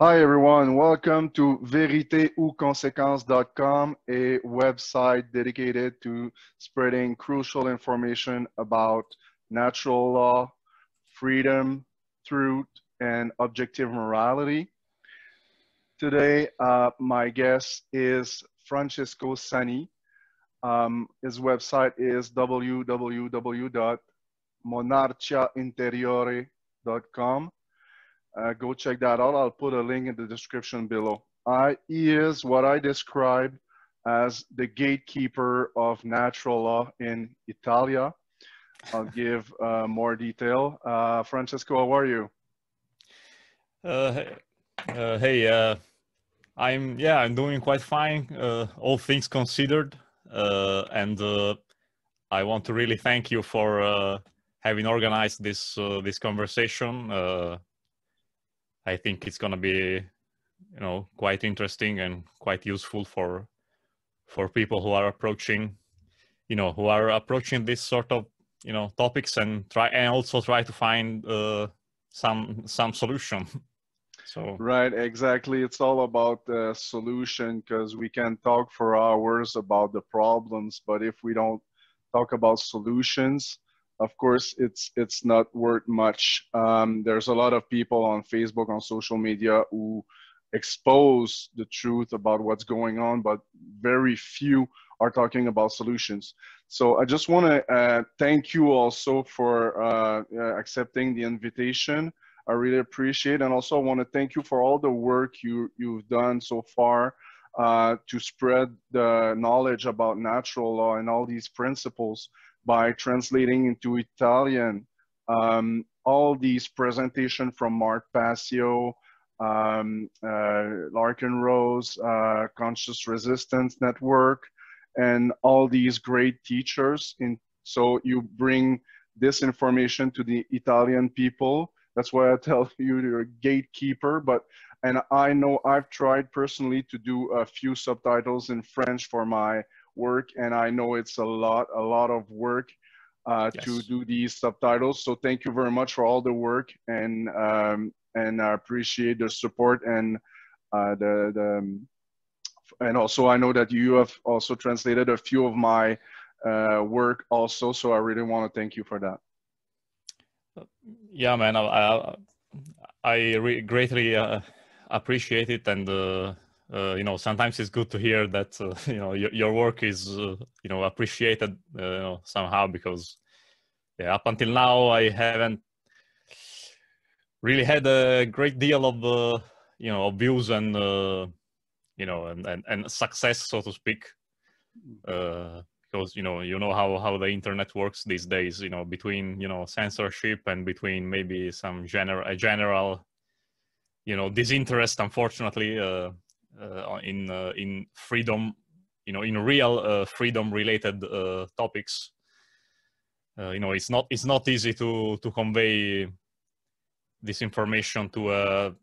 Hi everyone, welcome to vérité-ou-conséquence.com, a website dedicated to spreading crucial information about natural law, freedom, truth, and objective morality. Today, uh, my guest is Francesco Sani. Um, his website is www.monarchiainteriore.com. Uh, go check that out. I'll put a link in the description below. I, he is what I describe as the gatekeeper of natural law in Italia. I'll give uh, more detail. Uh, Francesco, how are you? Uh, uh, hey, uh, I'm yeah, I'm doing quite fine. all things considered, and I want to really thank you for having organized this this conversation. I think it's going to be, you know, quite interesting and quite useful for for people who are approaching, you know, who are approaching this sort of you know topics and try and also try to find uh, some some solution. so right, exactly. It's all about the solution because we can talk for hours about the problems, but if we don't talk about solutions, of course it's it's not worth much. Um, there's a lot of people on facebook on social media who expose the truth about what's going on but very few are talking about solutions. So i just want to uh, thank you also for uh, uh, accepting the invitation. I really appreciate and also i want to thank you for all the work you you've done so far uh, to spread the knowledge about natural law and all these principles by translating into Italian um, all these presentation from Mark Passio, um, uh, Larken Rose, uh, Conscious Resistance Network, and all these great teachers. In, so you bring this information to the Italian people. That's why I tell you you're a gatekeeper, but and I know I've tried personally to do a few subtitles in French for my work and i know it's a lot a lot of work uh, yes. to do these subtitles so thank you very much for all the work and um, and i appreciate the support and uh, the, the um, and also i know that you have also translated a few of my uh, work also so i really want to thank you for that yeah man i i, I greatly uh, appreciate it and uh, uh, you know sometimes it's good to hear that uh, you know your, your work is uh, you know appreciated uh, you know, somehow because yeah up until now i haven't really had a great deal of uh, you know views and uh, you know and, and, and success so to speak because you know you know how how the internet works these days you know between you know censorship and between maybe some general a general you know disinterest unfortunately uh, in uh, in freedom, you know, in real uh, freedom related topics. you know, it's not it's not easy to to convey this information to a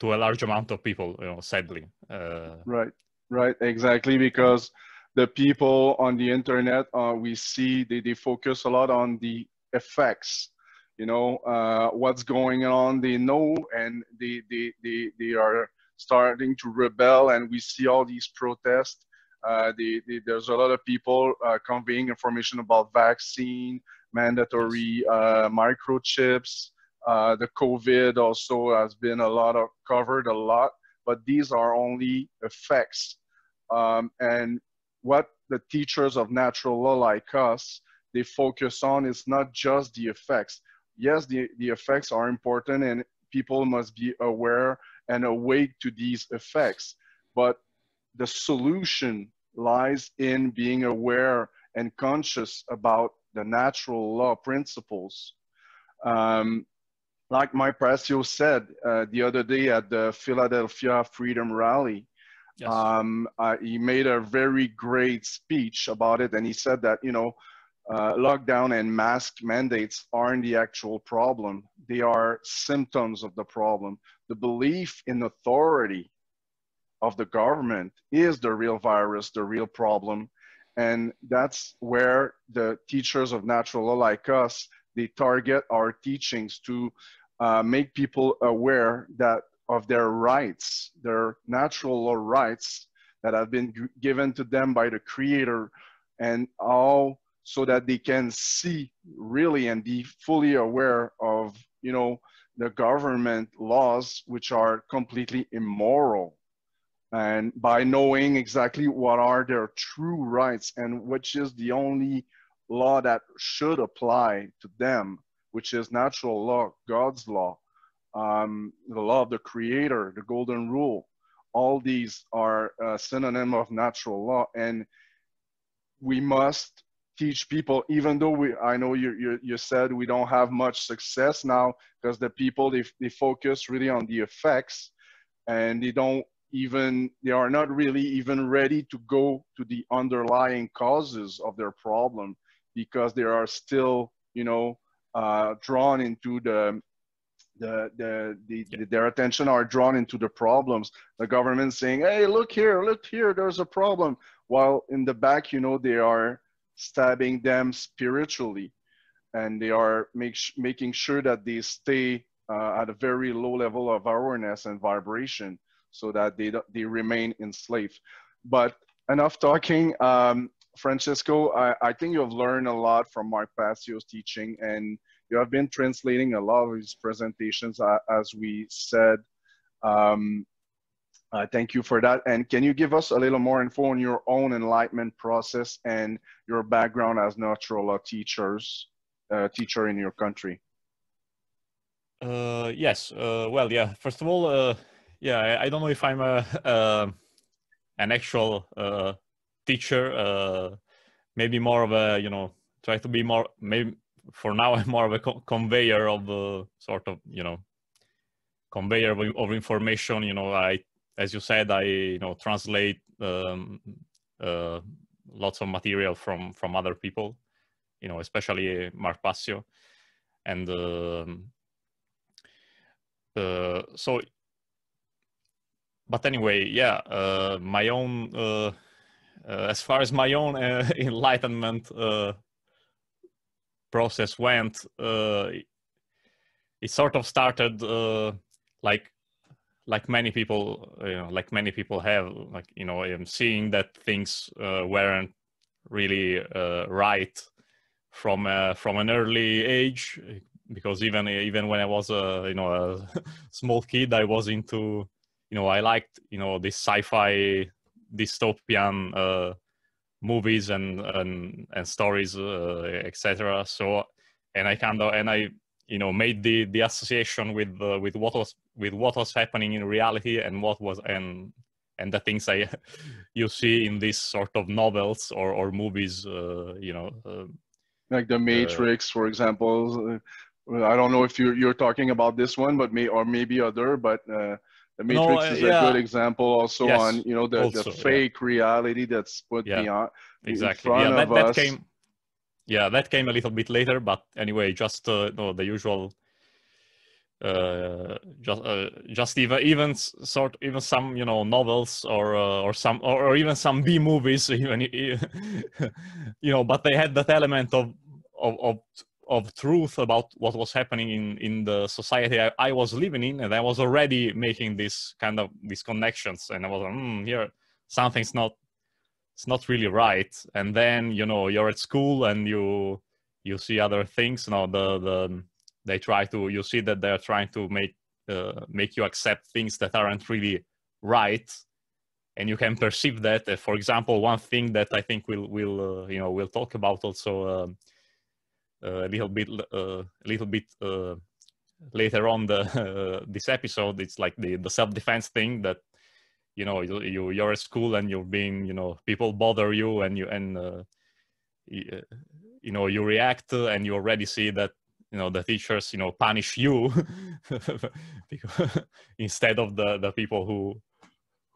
to a large amount of people. You know, sadly. right. Right. Exactly because the people on the internet uh, we see they, they focus a lot on the effects you know uh, what's going on they know and they, they they they are starting to rebel and we see all these protests. Uh, the, the, there's a lot of people uh, conveying information about vaccine, mandatory uh, microchips. Uh, the COVID also has been a lot of covered a lot, but these are only effects. Um, and what the teachers of natural law like us, they focus on is not just the effects. Yes, the, the effects are important and people must be aware and awake to these effects. But the solution lies in being aware and conscious about the natural law principles. Um, like Mark Passio said uh, the other day at the Philadelphia Freedom Rally, yes. um, uh, he made a very great speech about it. And he said that, you know, uh, lockdown and mask mandates aren't the actual problem. They are symptoms of the problem. The belief in authority of the government is the real virus, the real problem. And that's where the teachers of natural law like us, they target our teachings to uh, make people aware that of their rights, their natural law rights that have been given to them by the creator and all so that they can see really and be fully aware of, you know, the government laws, which are completely immoral. And by knowing exactly what are their true rights and which is the only law that should apply to them, which is natural law, God's law, um, the law of the creator, the golden rule. All these are a synonym of natural law. And we must teach people, even though we, I know you, you, you said we don't have much success now because the people, they, they focus really on the effects and they don't even, they are not really even ready to go to the underlying causes of their problem because they are still, you know, uh, drawn into the the, the, the, yeah. their attention are drawn into the problems. The government saying, "Hey, look here, look here, there's a problem," while in the back, you know, they are stabbing them spiritually, and they are make, making sure that they stay uh, at a very low level of awareness and vibration, so that they they remain enslaved. But enough talking. Um, Francesco, I, I think you have learned a lot from Mark Passio's teaching and you have been translating a lot of his presentations, uh, as we said. Um, uh, thank you for that. And can you give us a little more info on your own enlightenment process and your background as natural law teachers, uh, teacher in your country? Uh, yes. Uh, well, yeah. First of all, uh, yeah, I, I, don't know if I'm a, uh, an actual teacher. maybe more of a, you know, try to be more maybe for now I'm more of a co conveyor of uh, sort of you know conveyor of, of, information. You know, I as you said, I you know translate um, uh, lots of material from from other people. You know, especially Mark Passio, and um, uh, so. But anyway, yeah, uh, my own uh, uh, as far as my own enlightenment process went, uh, it sort of started uh, like like many people, you know, like many people have, like you know, I'm seeing that things uh, weren't really uh, right from uh, from an early age, because even even when I was a you know a small kid, I was into you know I liked you know this sci-fi dystopian uh, movies and and, and stories, uh, etc. So, and I kind of and I you know made the the association with uh, with what was with what was happening in reality and what was and and the things I you see in these sort of novels or or movies, uh, you know, uh, like the Matrix, for example. I don't know if you're you're talking about this one, but may or maybe other, but uh, the Matrix no, uh, is yeah. a good example also yes, on you know the, also, the fake yeah. reality that's put yeah. beyond exactly. yeah, that, that came. Yeah, that came a little bit later, but anyway, just uh, no, the usual. Uh, just uh, just even even sort even some you know novels or uh, or some or, or even some B movies even you know but they had that element of of, of of truth about what was happening in in the society I, I, was living in and i was already making this kind of these connections and i was mm, here something's not it's not really right. And then you know you're at school and you you see other things you know the the they try to you see that they're trying to make uh, make you accept things that aren't really right. And you can perceive that. Uh, for example one thing that i think we'll we'll uh, you know we'll talk about also um, a little bit uh, a little bit uh, later on the this episode. It's like the the self-defense thing that you know you, you you're at school and you're being you know people bother you and you and uh, you, you know you react and you already see that you know the teachers you know punish you instead of the the people who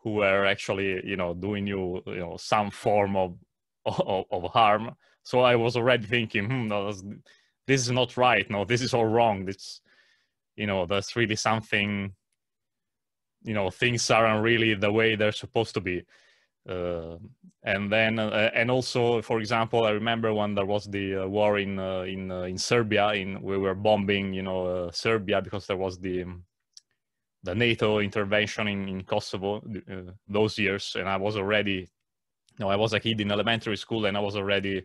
who were actually you know doing you you know some form of of, of harm. So i was already thinking hmm, no, this is not right. No this is all wrong. It's you know that's really something you know things aren't really the way they're supposed to be. Uh, and then uh, and also for example i remember when there was the uh, war in uh, in uh, in serbia in we were bombing you know uh, serbia because there was the the NATO intervention in, in Kosovo those years, and I was already, you know, I was a kid in elementary school, and I was already,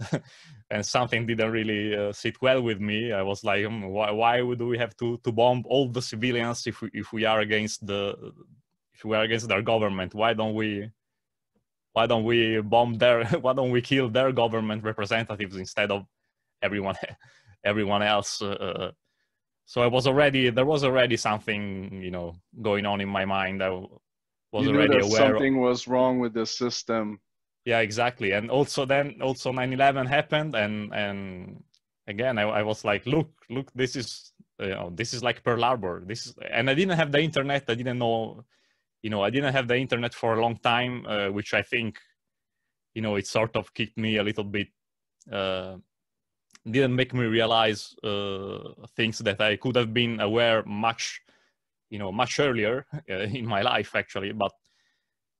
and something didn't really uh, sit well with me. I was like, um, why, why would we have to to bomb all the civilians if we if we are against the if we are against their government? Why don't we? Why don't we bomb their? Why don't we kill their government representatives instead of everyone everyone else? Uh, uh so I was already there was already something you know going on in my mind. I was you already aware something of, was wrong with the system. Yeah, exactly. And also then also 9/11 happened, and and again I, I was like, look, look, this is you know this is like Pearl Harbor. This is, and I didn't have the internet. I didn't know, you know, I didn't have the internet for a long time, uh, which I think, you know, it sort of kicked me a little bit. Uh, didn't make me realize uh, things that I could have been aware much, you know, much earlier in my life actually. But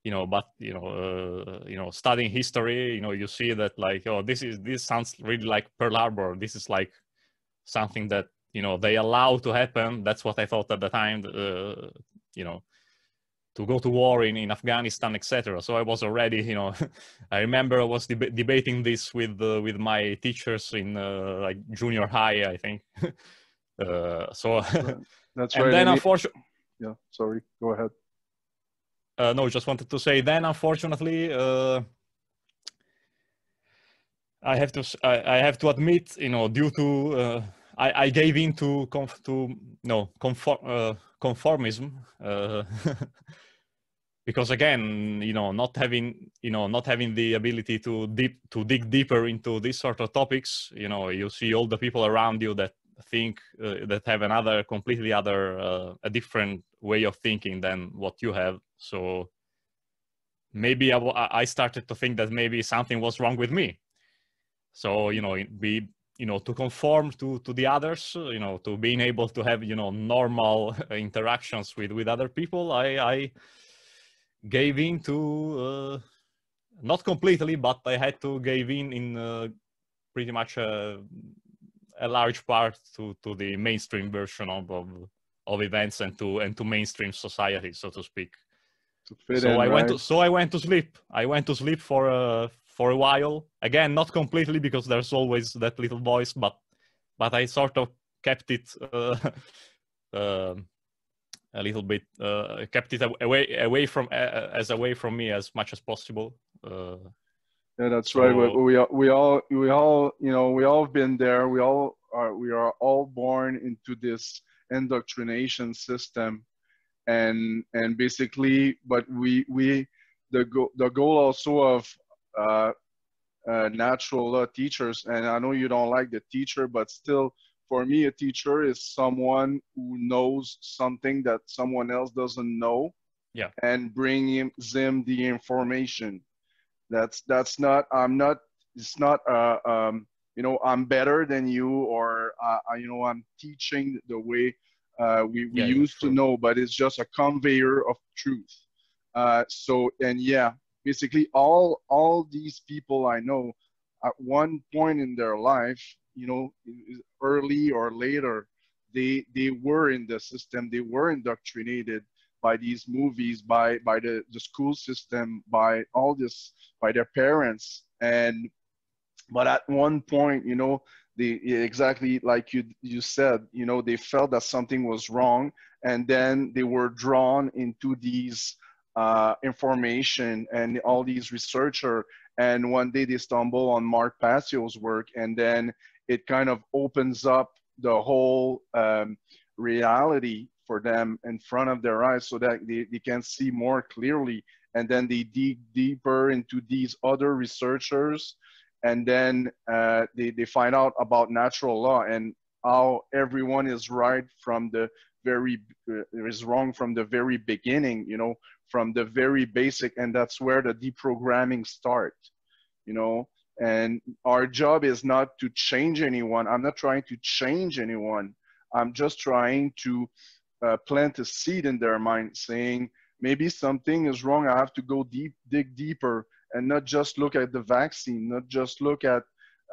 you know, but you know, uh, you know, studying history, you know, you see that like, oh, this is this sounds really like Pearl Harbor. This is like something that you know they allow to happen. That's what I thought at the time. Uh, you know, to go to war in, in Afghanistan, etc. So I was already, you know, I remember I was deb- debating this with uh, with my teachers in uh, like junior high, I think. uh, so that's and right. then unfortunately, yeah, sorry, go ahead. Uh, no, just wanted to say. Then unfortunately, uh, I have to I, I, have to admit, you know, due to uh, I, I gave in to conf- to no conform conformism because again you know not having you know not having the ability to deep to dig deeper into these sort of topics you know you see all the people around you that think uh, that have another completely other uh, a different way of thinking than what you have so maybe I, I started to think that maybe something was wrong with me so you know be you know to conform to to the others you know to being able to have you know normal interactions with with other people i i gave in to uh, not completely, but I had to give in in uh, pretty much a, a, large part to, to the mainstream version of, of, of events and to and to mainstream society, so to speak. So in, I right? went to, so I went to sleep. I went to sleep for a for a while. Again, not completely because there's always that little voice, but but I sort of kept it. Uh, uh, a little bit uh, kept it away away from uh, as away from me as much as possible uh, yeah that's so, right we, we, we all we all you know we all been there we all are we are all born into this indoctrination system and and basically but we we the go, the goal also of uh, uh, natural law teachers and i know you don't like the teacher but still for me, a teacher is someone who knows something that someone else doesn't know. Yeah. And bring him them the information. That's that's not. I'm not. It's not. Uh, um, you know, I'm better than you, or uh, you know, I'm teaching the way uh, we, we yeah, used to know, but it's just a conveyor of truth. Uh, so and yeah, basically all all these people I know at one point in their life you know, early or later, they they were in the system. They were indoctrinated by these movies, by by the, the school system, by all this, by their parents. And but at one point, you know, they exactly like you you said, you know, they felt that something was wrong, and then they were drawn into these uh, information and all these researcher and one day they stumble on Mark Passio's work and then it kind of opens up the whole um, reality for them in front of their eyes so that they, they can see more clearly and then they dig deeper into these other researchers and then uh, they, they find out about natural law and how everyone is right from the very uh, is wrong from the very beginning you know from the very basic and that's where the deprogramming start you know and our job is not to change anyone. I'm not trying to change anyone. I'm just trying to uh, plant a seed in their mind saying, maybe something is wrong. I have to go deep, dig deeper and not just look at the vaccine, not just look at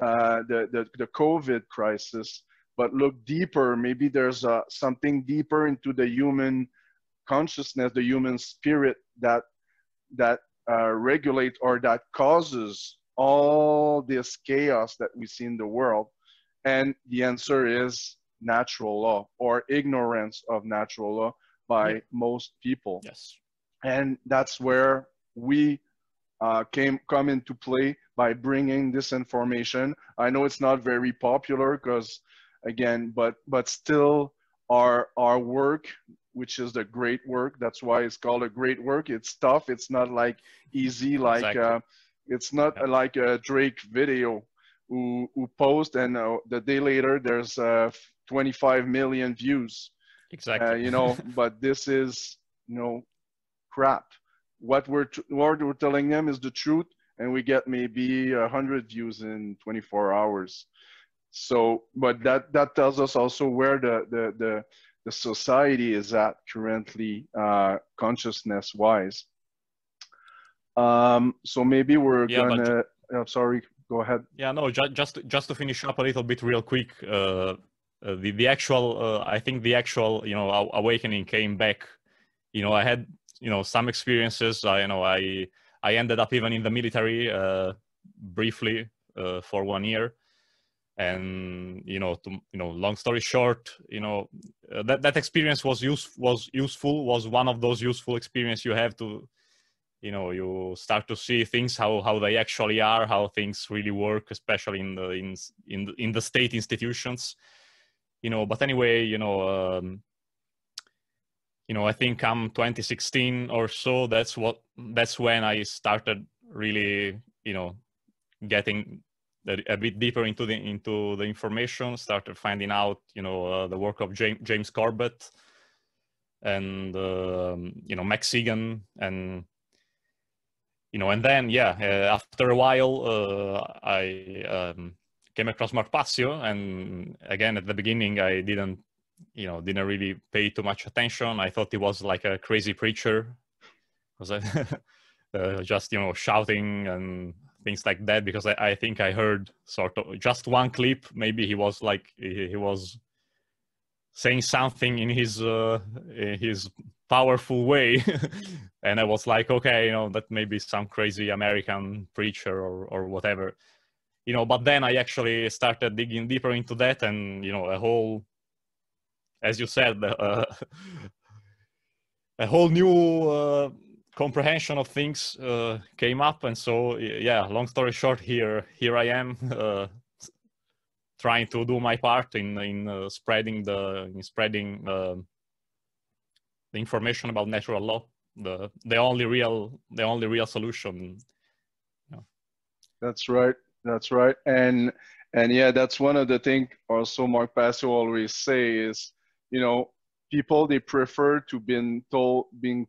uh, the, the, the COVID crisis, but look deeper. Maybe there's uh, something deeper into the human consciousness, the human spirit that that uh, regulate or that causes all this chaos that we see in the world. And the answer is natural law or ignorance of natural law by yeah. most people. Yes. And that's where we uh, came come into play by bringing this information. I know it's not very popular because, again, but but still, our our work, which is the great work, that's why it's called a great work. It's tough. It's not like easy. Like exactly. uh, it's not yeah. like a Drake video who who post and uh, the day later there's uh, 25 million views. Exactly. Uh, you know, but this is you know crap. What we're what we're telling them is the truth, and we get maybe a hundred views in 24 hours. So, but that that tells us also where the the the, the society is at currently, uh, consciousness wise. Um, so maybe we're yeah, gonna. But, uh, sorry, go ahead. Yeah, no, ju- just just to finish up a little bit real quick. Uh, uh, the the actual, uh, I think the actual, you know, awakening came back. You know, I had you know some experiences. I you know I I ended up even in the military uh, briefly uh, for one year, and you know to you know long story short, you know uh, that that experience was use was useful was one of those useful experience you have to you know you start to see things how how they actually are how things really work especially in the in in the, in the state institutions you know but anyway you know um, you know i think come 2016 or so that's what that's when i started really you know getting a bit deeper into the into the information started finding out you know uh, the work of james, james corbett and um, you know max igan and you know and then yeah uh, after a while uh, i um, came across mark passio and again at the beginning i didn't you know didn't really pay too much attention. I thought he was like a crazy preacher. Was uh, just you know shouting and things like that because I, I, think i heard sort of just one clip. Maybe he was like he, he was saying something in his uh, in his powerful way. And i was like okay you know that may be some crazy american preacher or or whatever. You know but then i actually started digging deeper into that and you know a whole as you said, uh, a whole new uh, comprehension of things uh, came up, and so yeah. Long story short, here here I am, uh, trying to do my part in in uh, spreading the in spreading um, the information about natural law, the the only real the only real solution. Yeah. That's right. That's right. And and yeah, that's one of the things also Mark Passio always say is you know, people they prefer to being told being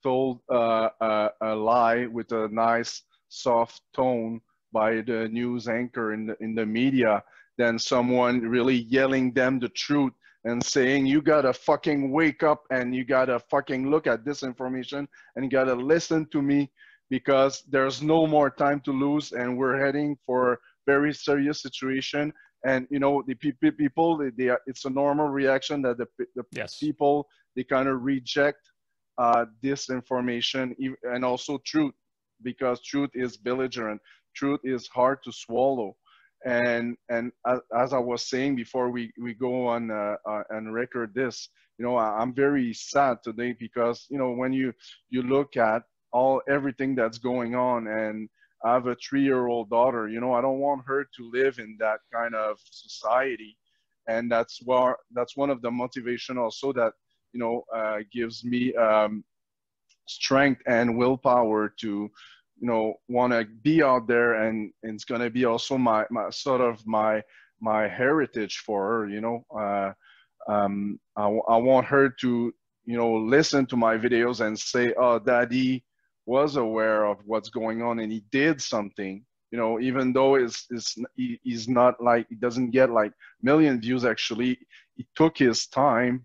told uh, a, a lie with a nice soft tone by the news anchor in the in the media than someone really yelling them the truth and saying you gotta fucking wake up and you gotta fucking look at this information and you gotta listen to me because there's no more time to lose and we're heading for very serious situation and you know the people they, they it's a normal reaction that the, the yes. people they kind of reject uh, this information and also truth because truth is belligerent truth is hard to swallow and and as, as i was saying before we we go on uh, uh, and record this you know I, i'm very sad today because you know when you you look at all everything that's going on and I have a three year old daughter. You know, I don't want her to live in that kind of society. And that's where that's one of the motivation also that, you know, uh, gives me um, strength and willpower to, you know, want to be out there. And, and it's going to be also my, my sort of my, my heritage for her, you know. Uh, um, I, I want her to, you know, listen to my videos and say, oh, daddy, was aware of what's going on and he did something you know even though it's, it's he's not like he doesn't get like million views actually he took his time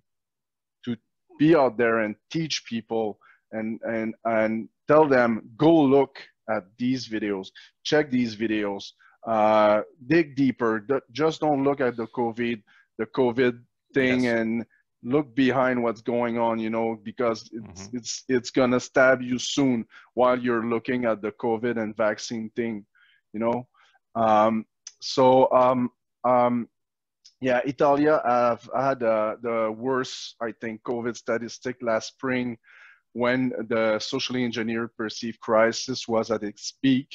to be out there and teach people and and and tell them go look at these videos check these videos uh, dig deeper just don't look at the covid the COVID thing yes. and look behind what's going on you know because it's mm-hmm. it's it's gonna stab you soon while you're looking at the covid and vaccine thing you know? Um, so um, um, yeah italia have had uh, the worst i think covid statistic last spring when the socially engineered perceived crisis was at its peak.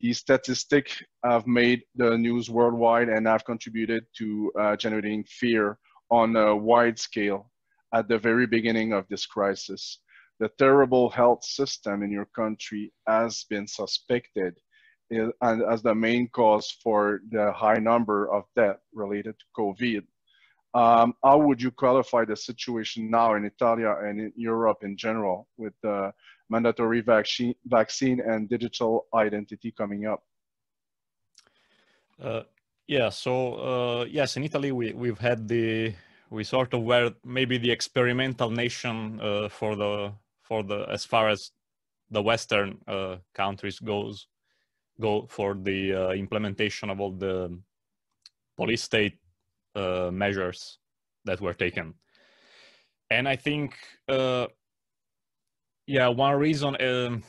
These statistics have made the news worldwide and have contributed to uh, generating fear on a wide scale at the very beginning of this crisis. The terrible health system in your country has been suspected as the main cause for the high number of death related to COVID. Um, how would you qualify the situation now in Italy and in Europe in general with the mandatory vaccine, vaccine and digital identity coming up? Uh, yeah, so uh, yes, in Italy we we've had the we sort of were maybe the experimental nation uh, for the for the as far as the Western uh, countries goes go for the uh, implementation of all the police state uh, measures that were taken, and I think uh, yeah one reason um,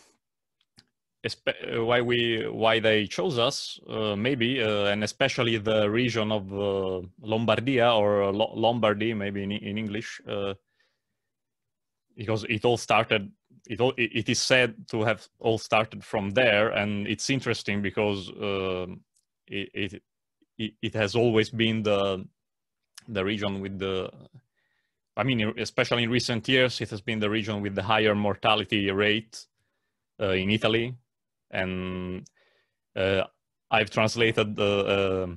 why we why they chose us uh, maybe uh, and especially the region of uh, Lombardia or Lombardy maybe in, in English uh, because it all started it all it is said to have all started from there and it's interesting because uh, it, it it has always been the the region with the I mean especially in recent years it has been the region with the higher mortality rate in Italy and uh, I've translated uh,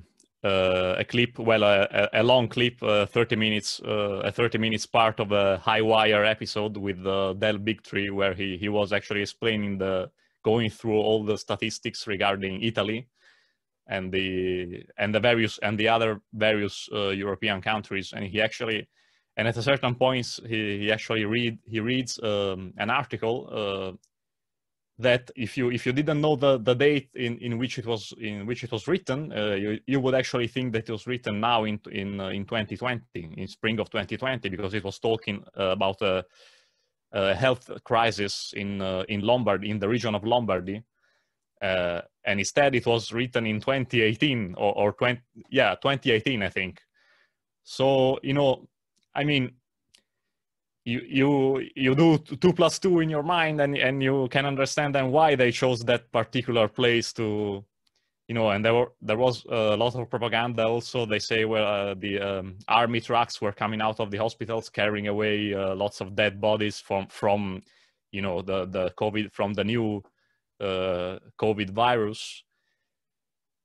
uh, a clip, well, a, a long clip, 30 minutes, a 30 minutes part of a HighWire episode with Del Bigtree, where he, he was actually explaining the, going through all the statistics regarding Italy and the and the various and the other various uh, European countries. And he actually, and at a certain point, he, he actually read he reads um, an article uh, that if you if you didn't know the the date in in which it was in which it was written uh, you you would actually think that it was written now in in uh, in 2020 in spring of 2020 because it was talking uh, about a, a, health crisis in uh, in Lombardy in the region of Lombardy. Uh, and instead it was written in 2018 or, or 20 yeah 2018 I think. So you know I mean you you you do two plus two in your mind and and you can understand then why they chose that particular place to you know and there were there was a lot of propaganda also. They say well uh, the um, army trucks were coming out of the hospitals carrying away uh, lots of dead bodies from from you know the the covid from the new uh, covid virus.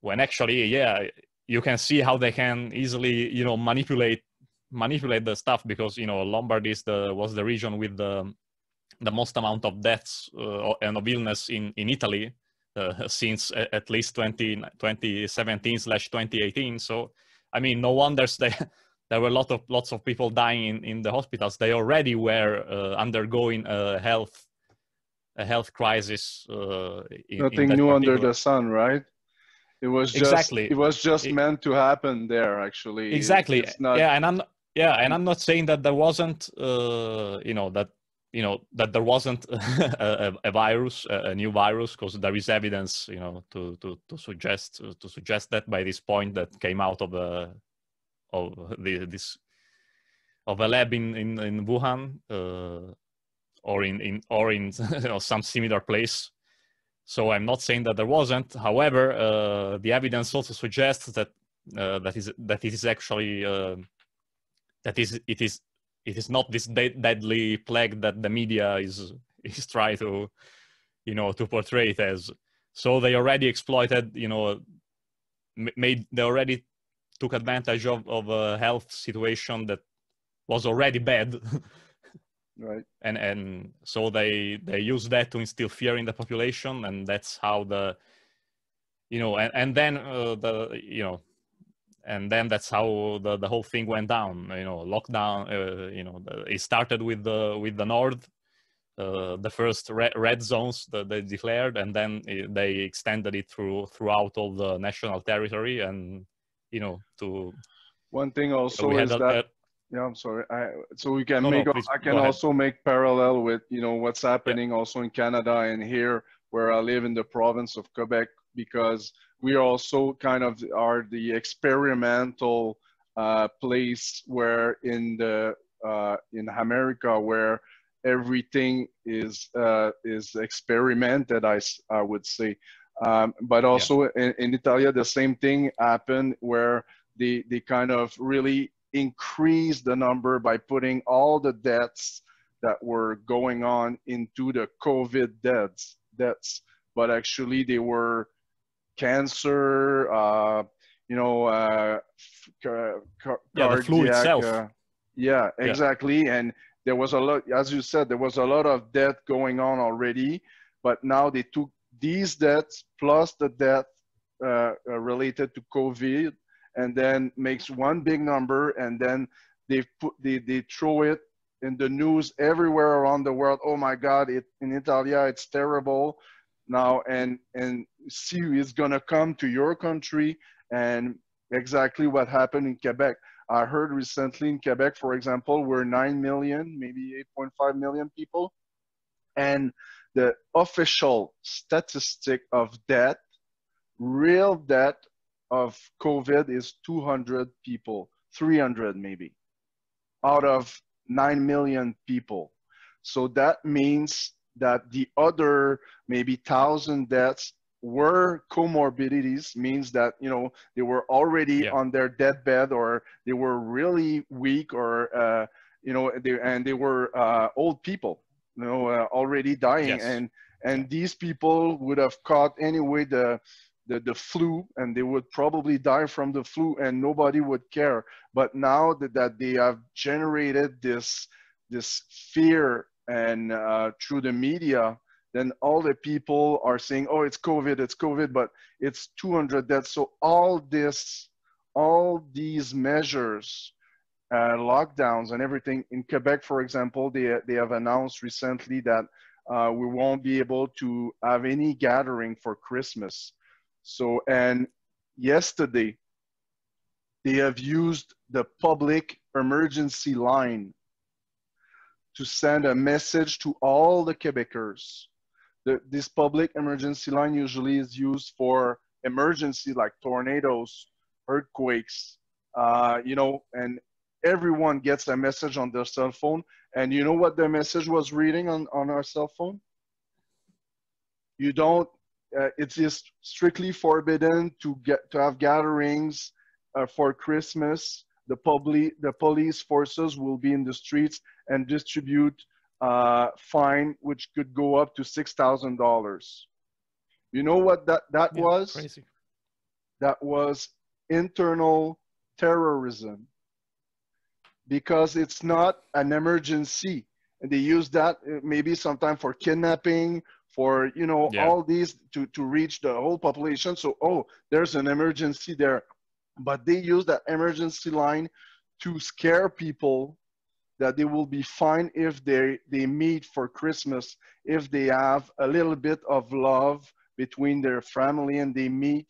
When actually yeah you can see how they can easily you know manipulate manipulate the stuff because you know Lombardy is the was the region with the the most amount of deaths uh, and of illness in in Italy uh, since at least 20, 2017 slash 2018. So I mean, no wonders they, there were a lot of lots of people dying in, in the hospitals. They already were uh, undergoing a health a health crisis. Uh, in, Nothing in new particular. under the sun, right? It was just exactly. It was just it, meant to happen there, actually. Exactly. Not... Yeah, and I'm yeah and i'm not saying that there wasn't uh, you know that you know that there wasn't a, a, virus a new virus because there is evidence you know to to, to suggest to suggest that by this point that came out of a of the, this of a lab in in, in wuhan uh, or in, in or in you know, some similar place. So i'm not saying that there wasn't. However uh, the evidence also suggests that uh, that is that it is actually uh, that is it is it is not this de- deadly plague that the media is is trying to you know to portray it as. So they already exploited you know made they already took advantage of of a health situation that was already bad. Right. And and so they they use that to instill fear in the population and that's how the you know and, and then uh, the you know and then that's how the, the whole thing went down you know lockdown uh, you know it started with the with the north uh, the first red, red zones that they declared and then it, they extended it through throughout all the national territory and you know to One thing also is that. A, yeah, I'm sorry. I, so we can no, make. No, I can also make parallel with you know what's happening yeah. also in Canada and here where I live in the province of Quebec because we also kind of are the experimental uh, place where in the uh, in America where everything is uh, is experimented. I I would say, um, but also yeah. in, in Italy the same thing happened where they they kind of really increased the number by putting all the deaths that were going on into the COVID deaths deaths, but actually they were cancer, uh, you know, uh, car- yeah, the flu itself. Uh, yeah, exactly. Yeah. And there was a lot, as you said, there was a lot of death going on already, but now they took these deaths plus the death uh, uh related to COVID, and then makes one big number, and then they put they, they throw it in the news everywhere around the world. Oh my God! It in Italia, it's terrible now, and and see it's gonna come to your country, and exactly what happened in Quebec. I heard recently in Quebec, for example, we're 9 million, maybe 8.5 million people. And the official statistic of death, real death of COVID is 200 people, 300 maybe, out of 9 million people. So that means that the other maybe 1,000 deaths were comorbidities means that you know they were already yeah. on their deathbed or they were really weak or uh, you know they and they were uh, old people you know uh, already dying yes. and and these people would have caught anyway the, the the flu and they would probably die from the flu and nobody would care but now that, that they have generated this this fear and uh, through the media then all the people are saying, oh, it's COVID, it's COVID, but it's 200 deaths. So all this, all these measures, uh, lockdowns and everything in Quebec, for example, they, they have announced recently that uh, we won't be able to have any gathering for Christmas. So, and yesterday, they have used the public emergency line to send a message to all the Quebecers the, this public emergency line usually is used for emergency like tornadoes, earthquakes, uh, you know, and everyone gets a message on their cell phone. And you know what the message was reading on, on our cell phone? You don't, uh, it's just strictly forbidden to get to have gatherings uh, for Christmas. The public, the police forces will be in the streets and distribute uh, fine, which could go up to $6,000. You know what that, that yeah, was? Crazy. That was internal terrorism because it's not an emergency. And they use that uh, maybe sometime for kidnapping, for, you know, yeah. all these to, to reach the whole population. So, oh, there's an emergency there. But they use that emergency line to scare people that they will be fine if they, they meet for Christmas, if they have a little bit of love between their family and they meet.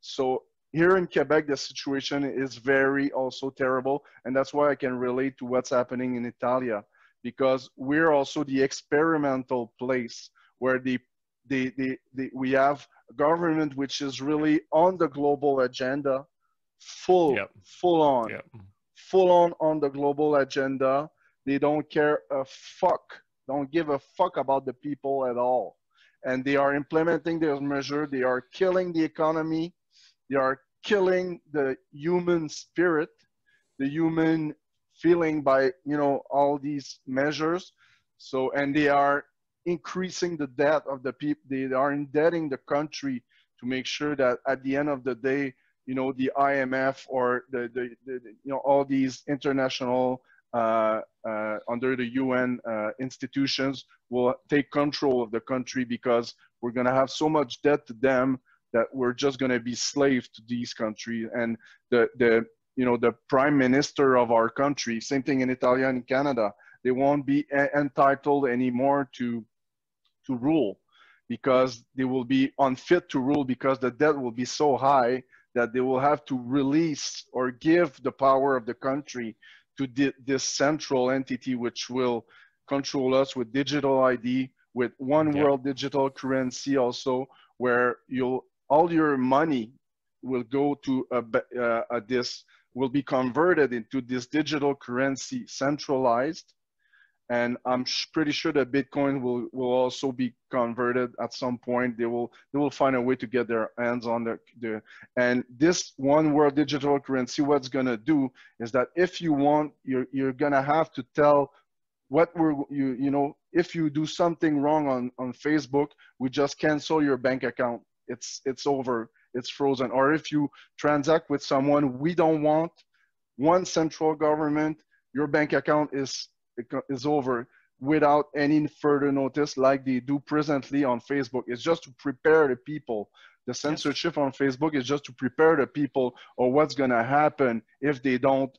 So here in Quebec, the situation is very also terrible. And that's why I can relate to what's happening in Italia, because we're also the experimental place where the, the, the, the we have a government which is really on the global agenda, full, yep. full on. Yep full on on the global agenda. They don't care a fuck, don't give a fuck about the people at all. And they are implementing their measure. They are killing the economy. They are killing the human spirit, the human feeling by, you know, all these measures. So, and they are increasing the debt of the people. They are indebting the country to make sure that at the end of the day, you know, the IMF or the, the, the you know, all these international uh, uh, under the UN uh, institutions will take control of the country because we're going to have so much debt to them that we're just going to be slaves to these countries. And the, the, you know, the prime minister of our country, same thing in Italy and Canada, they won't be entitled anymore to, to rule because they will be unfit to rule because the debt will be so high that they will have to release or give the power of the country to di- this central entity which will control us with digital ID, with one yeah. world digital currency also, where you'll all your money will go to a, uh, a this will be converted into this digital currency centralized and I'm pretty sure that Bitcoin will, will also be converted at some point. They will they will find a way to get their hands on the, the and this one world digital currency. What's gonna do is that if you want, you're you're gonna have to tell what we're you you know if you do something wrong on on Facebook, we just cancel your bank account. It's it's over. It's frozen. Or if you transact with someone we don't want, one central government, your bank account is is over without any further notice like they do presently on Facebook. It's just to prepare the people. The censorship on Facebook is just to prepare the people or what's going to happen if they don't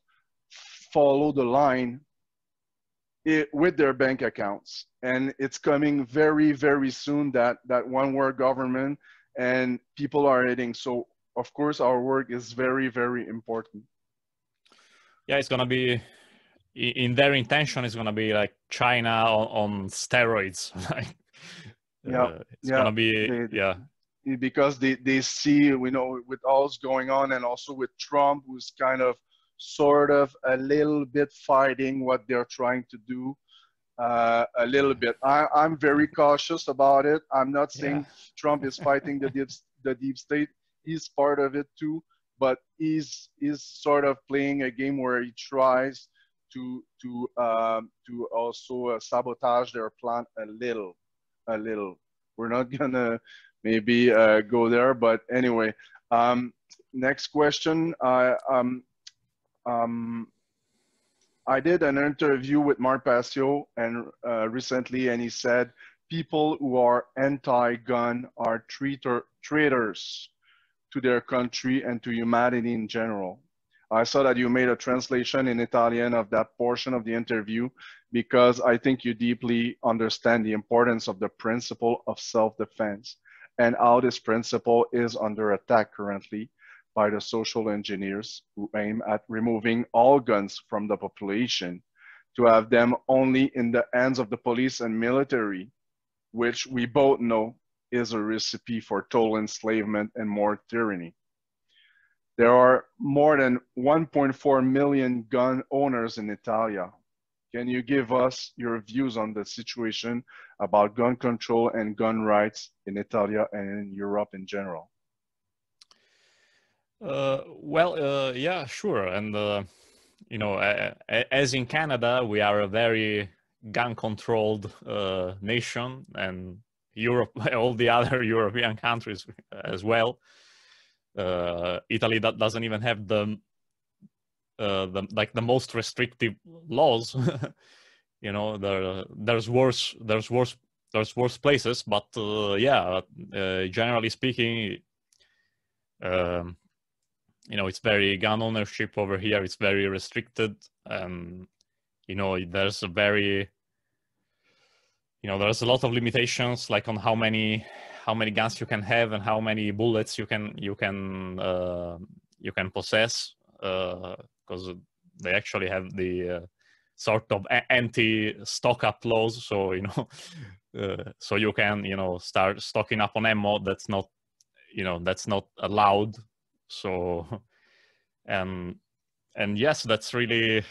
follow the line it, with their bank accounts. And it's coming very, very soon that, that one world government and people are hitting. So of course our work is very, very important. Yeah, it's going to be in their intention is going to be like China on, on steroids. like, yeah, uh, it's yeah. going to be they, yeah. Because they, they see, we know, with all's going on, and also with Trump, who's kind of sort of a little bit fighting what they're trying to do. Uh, a little bit. I, I'm very cautious about it. I'm not saying yeah. Trump is fighting the deep, the deep state. He's part of it too, but he's he's sort of playing a game where he tries to to um, to also uh, sabotage their plan a little, a little. We're not gonna maybe uh, go there, but anyway. Um, next question. Uh, um, um, I did an interview with Mark Passio and uh, recently, and he said people who are anti-gun are traitor, traitors to their country and to humanity in general. I saw that you made a translation in Italian of that portion of the interview because I think you deeply understand the importance of the principle of self-defense and how this principle is under attack currently by the social engineers who aim at removing all guns from the population to have them only in the hands of the police and military, which we both know is a recipe for total enslavement and more tyranny. There are more than 1.4 million gun owners in Italia. Can you give us your views on the situation about gun control and gun rights in Italia and in Europe in general? Uh, well, uh, yeah, sure. And, uh, you know, as in Canada, we are a very gun controlled uh, nation and Europe, all the other European countries as well uh, Italy that doesn't even have the uh, the like the most restrictive laws. you know, there there's worse there's worse there's worse places, but uh, yeah, uh, generally speaking, um, you know, it's very gun ownership over here. It's very restricted, and you know, there's a very you know, there's a lot of limitations, like on how many how many guns you can have and how many bullets you can you can uh, you can possess because uh, they actually have the uh, sort of anti stock up laws. So you know uh, so you can you know start stocking up on ammo that's not you know that's not allowed. So and and yes that's really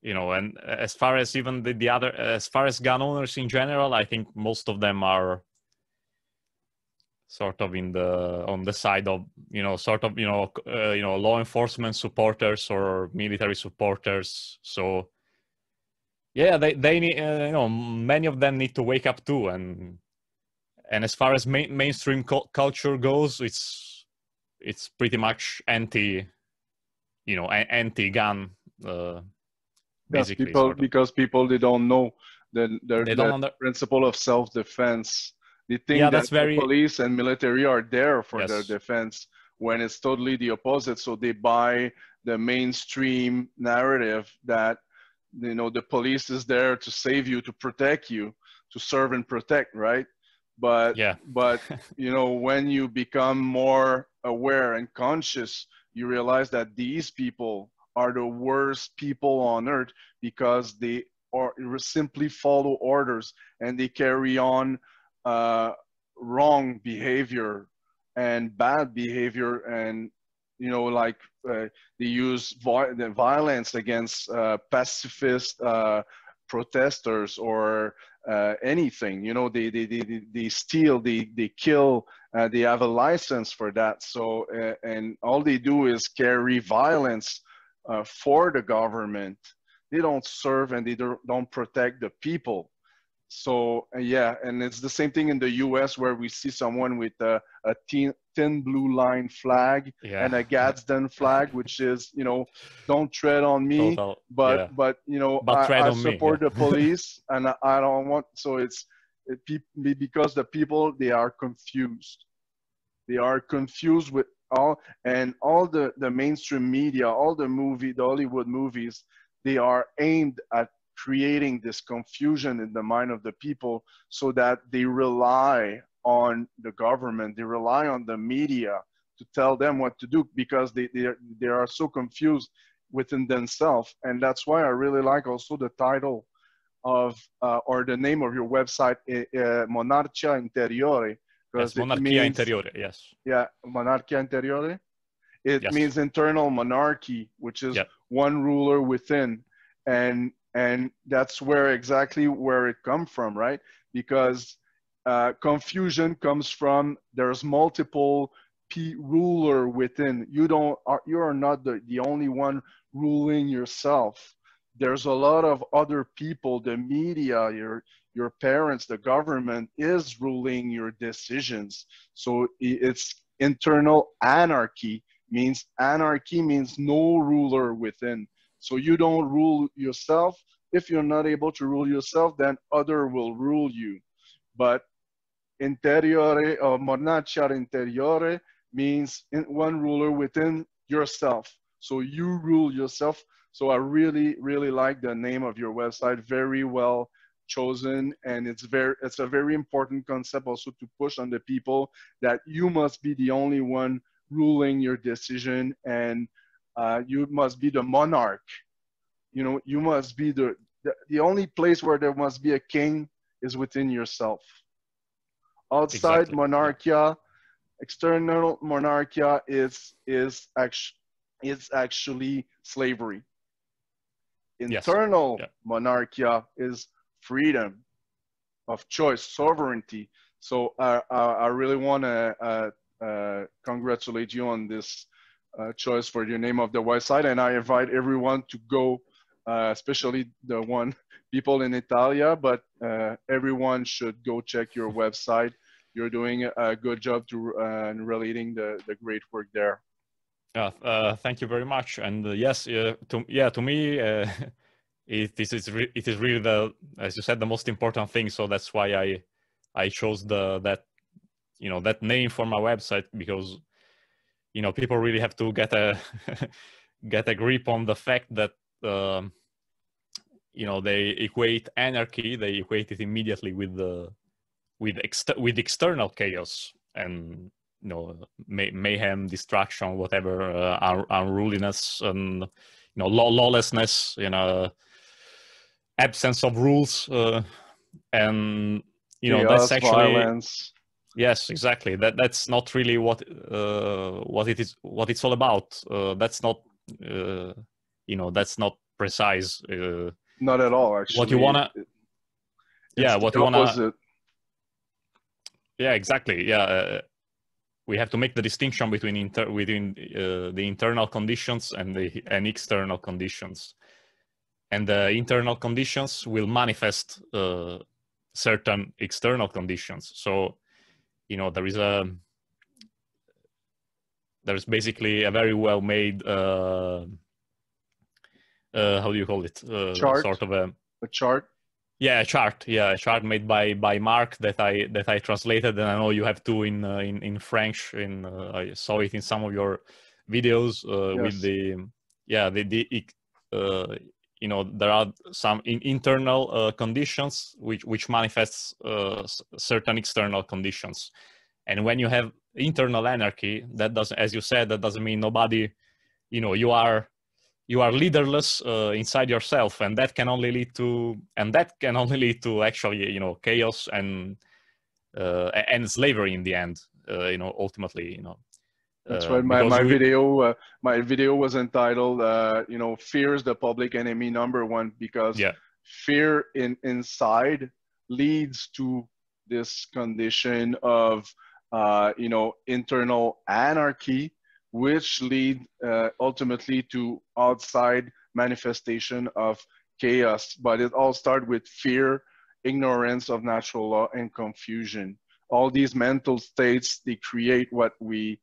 you know and as far as even the, the other as far as gun owners in general i think most of them are sort of in the on the side of you know sort of you know uh, you know law enforcement supporters or military supporters. So yeah they they need uh, you know many of them need to wake up too. And and as far as ma- mainstream cu- culture goes it's it's pretty much anti you know anti gun uh basically people sort of. because people they don't know the the, the under- principle of self defense they think yeah, that very... police and military are there for yes. their defense when it's totally the opposite. So they buy the mainstream narrative that you know the police is there to save you, to protect you, to serve and protect, right? but yeah but you know when you become more aware and conscious you realize that these people are the worst people on earth because they or simply follow orders and they carry on uh, wrong behavior and bad behavior and you know like uh, they use the violence against uh, pacifist uh, protesters or uh, anything. You know they, they, they, they steal they, they kill uh, they have a license for that. So and all they do is carry violence for the government. They don't serve and they don't protect the people so uh, yeah and it's the same thing in the us where we see someone with a, a thin, thin blue line flag yeah. and a gadsden flag which is you know don't tread on me Total, but yeah. but you know But i, I on me, support yeah. the police and I, I don't want so it's it, pe- because the people they are confused they are confused with all and all the the mainstream media all the movie the hollywood movies they are aimed at creating this confusion in the mind of the people so that they rely on the government they rely on the media to tell them what to do because they they, they are so confused within themselves and that's why i really like also the title of uh, or the name of your website uh, monarchia interiore yes, it monarchia means- interiore yes yeah, monarchia interiore. It Yes. means internal monarchy, which is Yep. one ruler within, and and that's where exactly where it comes from, right? Because uh, confusion comes from there's multiple p ruler within. You don't are you are not the the only one ruling yourself. There's a lot of other people, the media, your your parents, the government is ruling your decisions. So it's internal anarchy means anarchy means no ruler within. So you don't rule yourself. If you're not able to rule yourself, then other will rule you. But interiore uh, or monarchia interiore means in one ruler within yourself. So you rule yourself. So I really, really like the name of your website. Very well chosen and it's very it's a very important concept also to push on the people that you must be the only one ruling your decision and uh, you must be the monarch you know you must be the, the the only place where there must be a king is within yourself outside Exactly. monarchia external monarchia is is actually is actually slavery Yes. internal Yeah. monarchia is freedom of choice, sovereignty. So uh, uh, I really want to uh, uh, congratulate you on this uh, choice for your name of the website, and I invite everyone to go, uh, especially the one people in Italia, but uh, everyone should go check your website. You're doing a good job to uh, in relating the, the great work there. Uh, thank you very much. And uh, yes, uh, to yeah, to me, uh, it is it is really the as you said the most important thing. So that's why I I chose the that you know that name for my website because you know people really have to get a get a grip on the fact that um, you know they equate anarchy they equate it immediately with the with ex- with external chaos and you know may- mayhem destruction whatever uh, un- unruliness and you know law- lawlessness you know absence of rules uh, and you know Chaos, that's actually violence. Yes exactly. That that's not really what uh, what it is what it's all about. Uh, that's not uh, you know that's not precise uh, Not at all, actually. what you wanna It- yeah what you wanna opposite. yeah exactly. Yeah uh, we have to make the distinction between inter- within uh, the internal conditions and the and external conditions. And the internal conditions will manifest uh, certain external conditions. So you know there is a there's basically a very well made uh, uh, how do you call it uh, Chart? sort of a A chart. yeah, a chart. Yeah, a chart made by by Mark that I that I translated, and I know you have two in uh, in in French. In uh, I saw it in some of your videos uh, with the yeah the the uh, you know there are some in internal uh, conditions which which manifests uh, certain external conditions. And when you have internal anarchy that doesn't as you said that doesn't mean nobody you know you are you are leaderless uh, inside yourself. And that can only lead to and that can only lead to actually you know chaos and uh, and slavery in the end uh, you know ultimately you know that's uh, right. My, my we... video uh, my video was entitled uh, you know fear is the public enemy number one because yeah. fear in inside leads to this condition of uh, you know internal anarchy which lead uh, ultimately to outside manifestation of chaos. But it all started with fear, ignorance of natural law, and confusion. All these mental states they create what we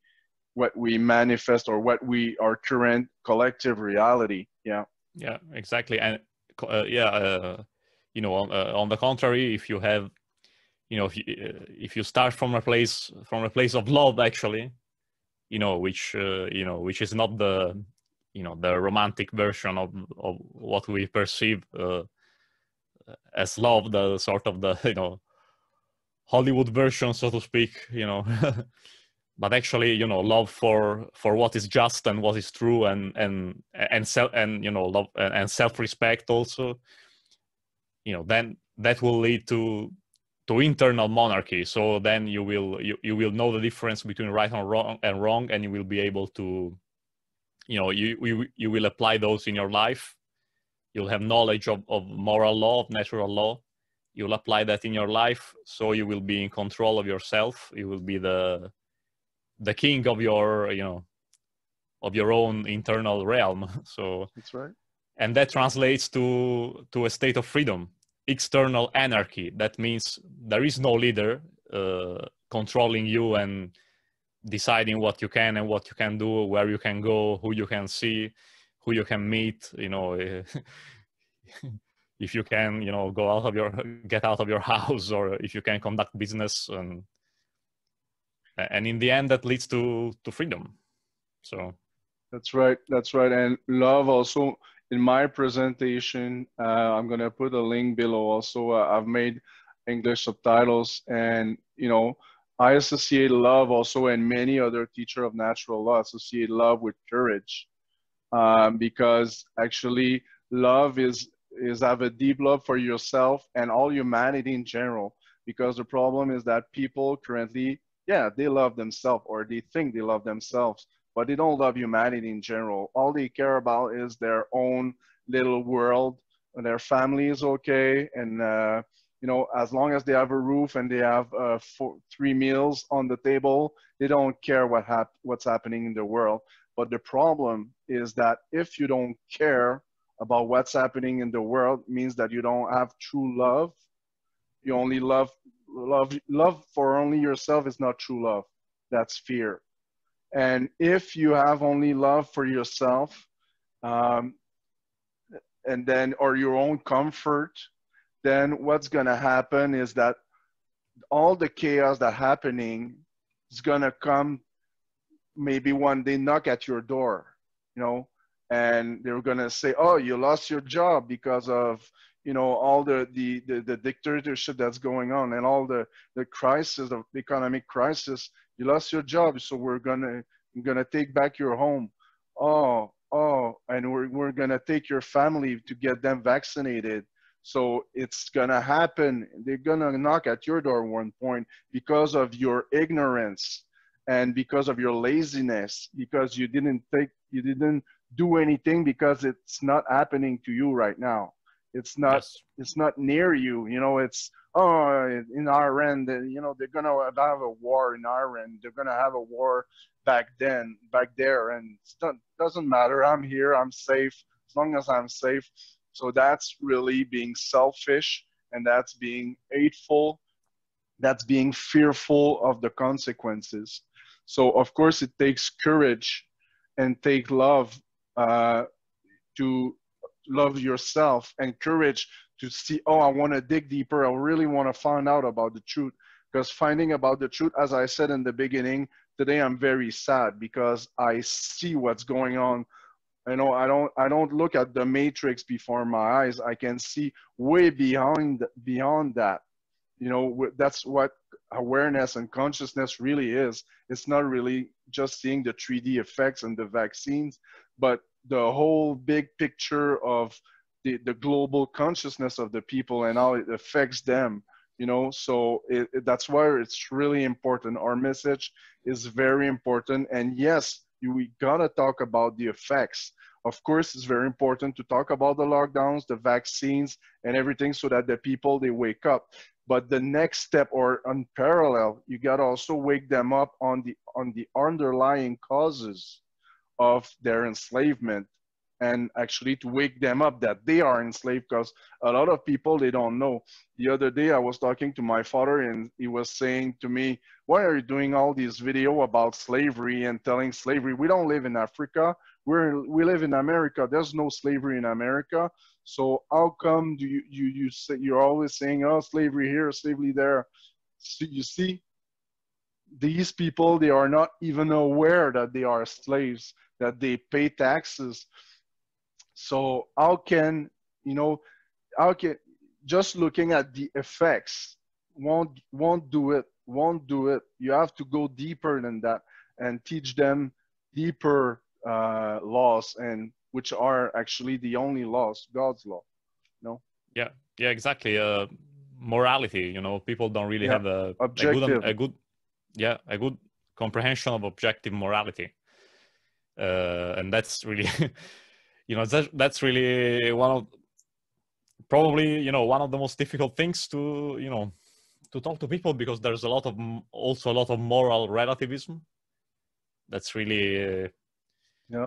what we manifest or what we our current collective reality. Yeah. Yeah. Exactly. And uh, yeah, uh, you know, on, uh, on the contrary, if you have you know if you, uh, if you start from a place from a place of love actually you know which uh, you know which is not the you know the romantic version of of what we perceive uh, as love the sort of the you know hollywood version so to speak you know but actually you know love for for what is just and what is true and and and self and you know love and self-respect also you know then that will lead to to internal monarchy. So then you will you, you will know the difference between right and wrong and wrong and you will be able to you know you you, you will apply those in your life. You'll have knowledge of, of moral law of natural law. You'll apply that in your life. So you will be in control of yourself. You will be the the king of your you know of your own internal realm so that's right and that translates to to a state of freedom external anarchy. That means there is no leader uh, controlling you and deciding what you can and what you can do, where you can go, who you can see, who you can meet. You know, if you can, you know, go out of your get out of your house, or if you can conduct business, and and in the end, that leads to to freedom. So. That's right. That's right. And love also in my presentation, uh, I'm gonna put a link below also. Uh, I've made English subtitles and, you know, I associate love also and many other teacher of natural law associate love with courage um, because actually love is, is have a deep love for yourself and all humanity in general because the problem is that people currently, yeah, they love themselves or they think they love themselves, but they don't love humanity in general. All they care about is their own little world. And their family is okay, and uh, you know, as long as they have a roof and they have uh, four, three meals on the table, they don't care what hap- what's happening in the world. But the problem is that if you don't care about what's happening in the world, means that you don't have true love. You only love love love for only yourself is not true love. That's fear. And if you have only love for yourself, um, and then, or your own comfort, then what's going to happen is that all the chaos that happening is going to come maybe one day knock at your door, you know, and they're going to say, oh, you lost your job because of, you know, all the, the, the, the dictatorship that's going on and all the, the crisis of economic crisis you lost your job so we're gonna gonna take back your home. Oh oh and we're, we're gonna take your family to get them vaccinated. So it's gonna happen. They're gonna knock at your door one point because of your ignorance and because of your laziness because you didn't take you didn't do anything because it's not happening to you right now it's not yes. it's not near you you know it's oh, in Iran, you know, they're gonna have a war in Iran. They're gonna have a war back then, back there, and it doesn't matter. I'm here. I'm safe as long as I'm safe. So that's really being selfish, and that's being hateful. That's being fearful of the consequences. So of course, it takes courage and take love uh, to love yourself and courage to see, oh, I want to dig deeper. I really want to find out about the truth. Because finding about the truth, as I said in the beginning, today I'm very sad because I see what's going on I know I don't I don't look at the matrix before my eyes. I can see way beyond beyond that. You know, that's what awareness and consciousness really is. It's not really just seeing the 3D effects and the vaccines, but the whole big picture of the, the global consciousness of the people and how it affects them you know? So it, it, that's why it's really important. Our message is very important. And yes we gotta talk about the effects. Of course it's very important to talk about the lockdowns the vaccines and everything so that the people they wake up. But the next step or on parallel you gotta also wake them up on the on the underlying causes of their enslavement and actually to wake them up that they are enslaved because a lot of people they don't know. The other day i was talking to my father and he was saying to me why are you doing all these video about slavery and telling slavery? We don't live in africa. We're we live in america. There's no slavery in america. So how come do you you you say you're always saying oh slavery here slavery there? So you see these people they are not even aware that they are slaves that they pay taxes so how can, you know, how can, just looking at the effects won't, won't do it, won't do it. You have to go deeper than that and teach them deeper uh, laws and which are actually the only laws, God's law. No. Yeah. Yeah. Exactly. Uh, morality. You know, people don't really yeah. have a, a good, a good, yeah, a good comprehension of objective morality, uh, and that's really you know that, that's really one of probably you know one of the most difficult things to you know to talk to people because there's a lot of also a lot of moral relativism. That's really uh, yeah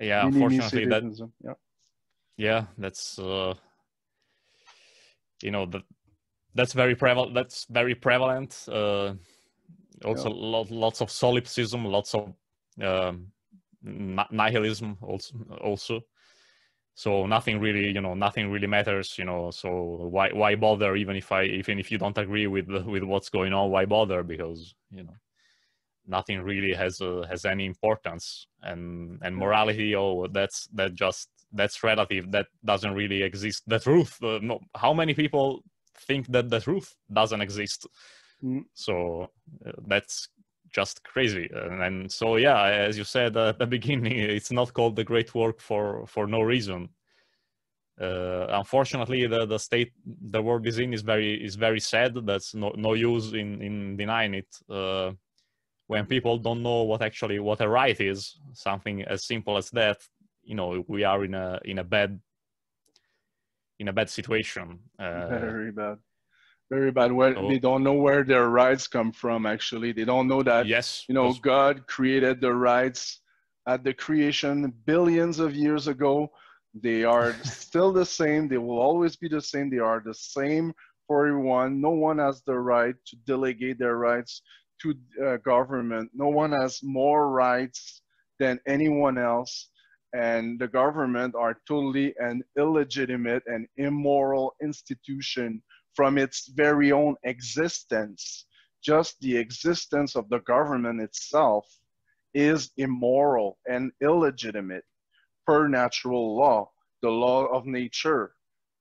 yeah unfortunately that yeah. Yeah that's uh you know that that's very prevalent that's very prevalent uh also yeah. lot, lots of solipsism lots of um nihilism also also. So nothing really you know nothing really matters you know so why why bother even if i even if you don't agree with with what's going on why bother? Because you know nothing really has uh, has any importance. And and morality oh that's that just that's relative. That doesn't really exist. The truth uh, no, how many people think that the truth doesn't exist? Mm. so uh, that's just crazy. And, and, so, yeah, as you said at the beginning, it's not called the great work for for no reason. Uh, unfortunately, the, the state the world is in is very is very sad. That's no no use in in denying it. Uh, when people don't know what actually what a right is, something as simple as that, you know, we are in a in a bad in a bad situation. Uh, very bad very bad where oh. they don't know where their rights come from actually. They don't know that yes you know god created the rights at the creation billions of years ago. They are still the same. They will always be the same. They are the same for everyone. No one has the right to delegate their rights to uh, government. No one has more rights than anyone else. And the government are totally an illegitimate and immoral institution from its very own existence. Just the existence of the government itself is immoral and illegitimate per natural law, the law of nature.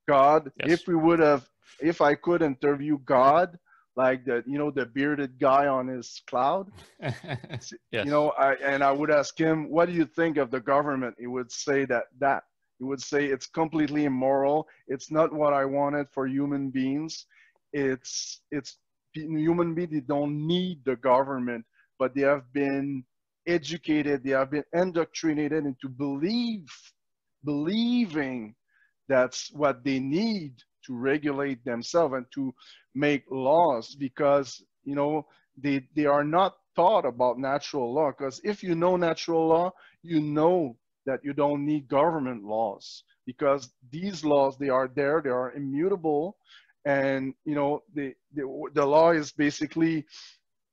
God, yes. if we would have, if I could interview God, like the, you know, the bearded guy on his cloud, yes. you know, I, and I would ask him, what do you think of the government? He would say that, that you would say it's completely immoral. It's not what I wanted for human beings. It's it's human beings. They don't need the government, but they have been educated. They have been indoctrinated into believe believing that's what they need to regulate themselves and to make laws because you know they they are not taught about natural law because if you know natural law you know that you don't need government laws because these laws they are there they are immutable. And you know the the, the law is basically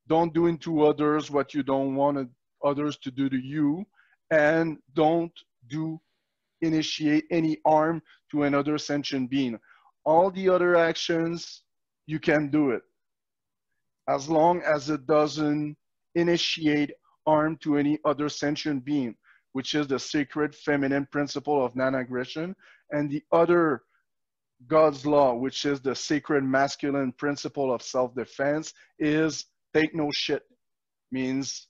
don't do unto others what you don't want others to do to you and don't do initiate any harm to another sentient being. All the other actions you can do it. As long as it doesn't initiate harm to any other sentient being which is the sacred feminine principle of non-aggression, and the other God's law, which is the sacred masculine principle of self-defense, is take no shit. Means,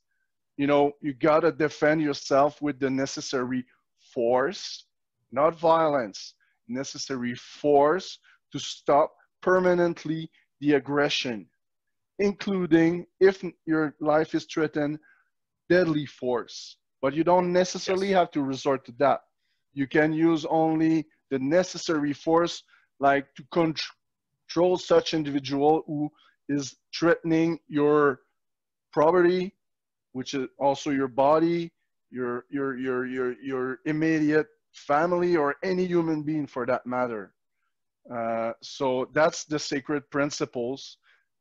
you know, you gotta defend yourself with the necessary force, not violence, necessary force to stop permanently the aggression, including if your life is threatened, deadly force. But you don't necessarily yes. have to resort to that. You can use only the necessary force, like to control such individual who is threatening your property, which is also your body, your your your your your immediate family, or any human being for that matter. Uh, so that's the sacred principles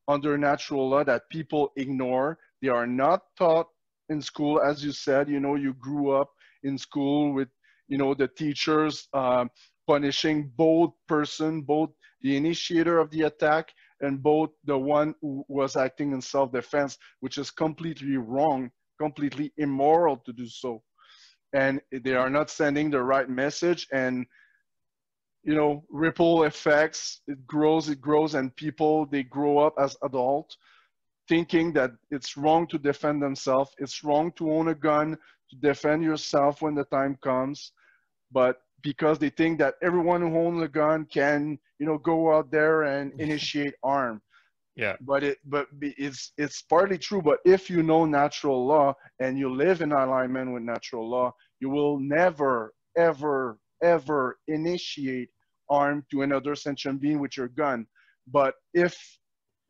under natural law that people ignore. They are not taught in school, as you said. You know, you grew up in school with, you know, the teachers uh, punishing both person, both the initiator of the attack and both the one who was acting in self-defense, which is completely wrong, completely immoral to do so. And they are not sending the right message. And you know ripple effects it grows it grows and people they grow up as adults thinking that it's wrong to defend themselves it's wrong to own a gun to defend yourself when the time comes. But because they think that everyone who owns a gun can you know go out there and initiate arm yeah. But it but it's it's partly true but if you know natural law and you live in alignment with natural law you will never ever ever initiate arm to another sentient being with your gun. But if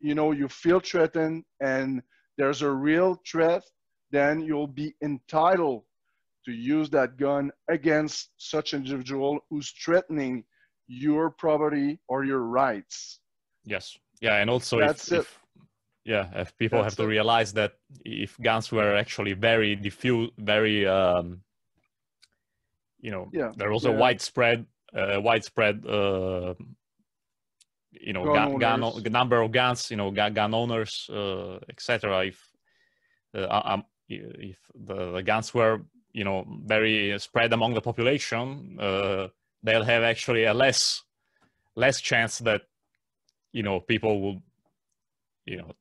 you know you feel threatened and there's a real threat, then you'll be entitled to use that gun against such individual who's threatening your property or your rights. Yes. Yeah, and also That's if, if yeah, if people That's have to it. realize that if guns were actually very diffuse, very um, you know, yeah, there was yeah. a widespread uh, widespread uh, you know gun, gun, gun, number of guns you know gun, gun owners uh, etc if um, if the, the, guns were you know very spread among the population uh, they'll have actually a less less chance that you know people will you know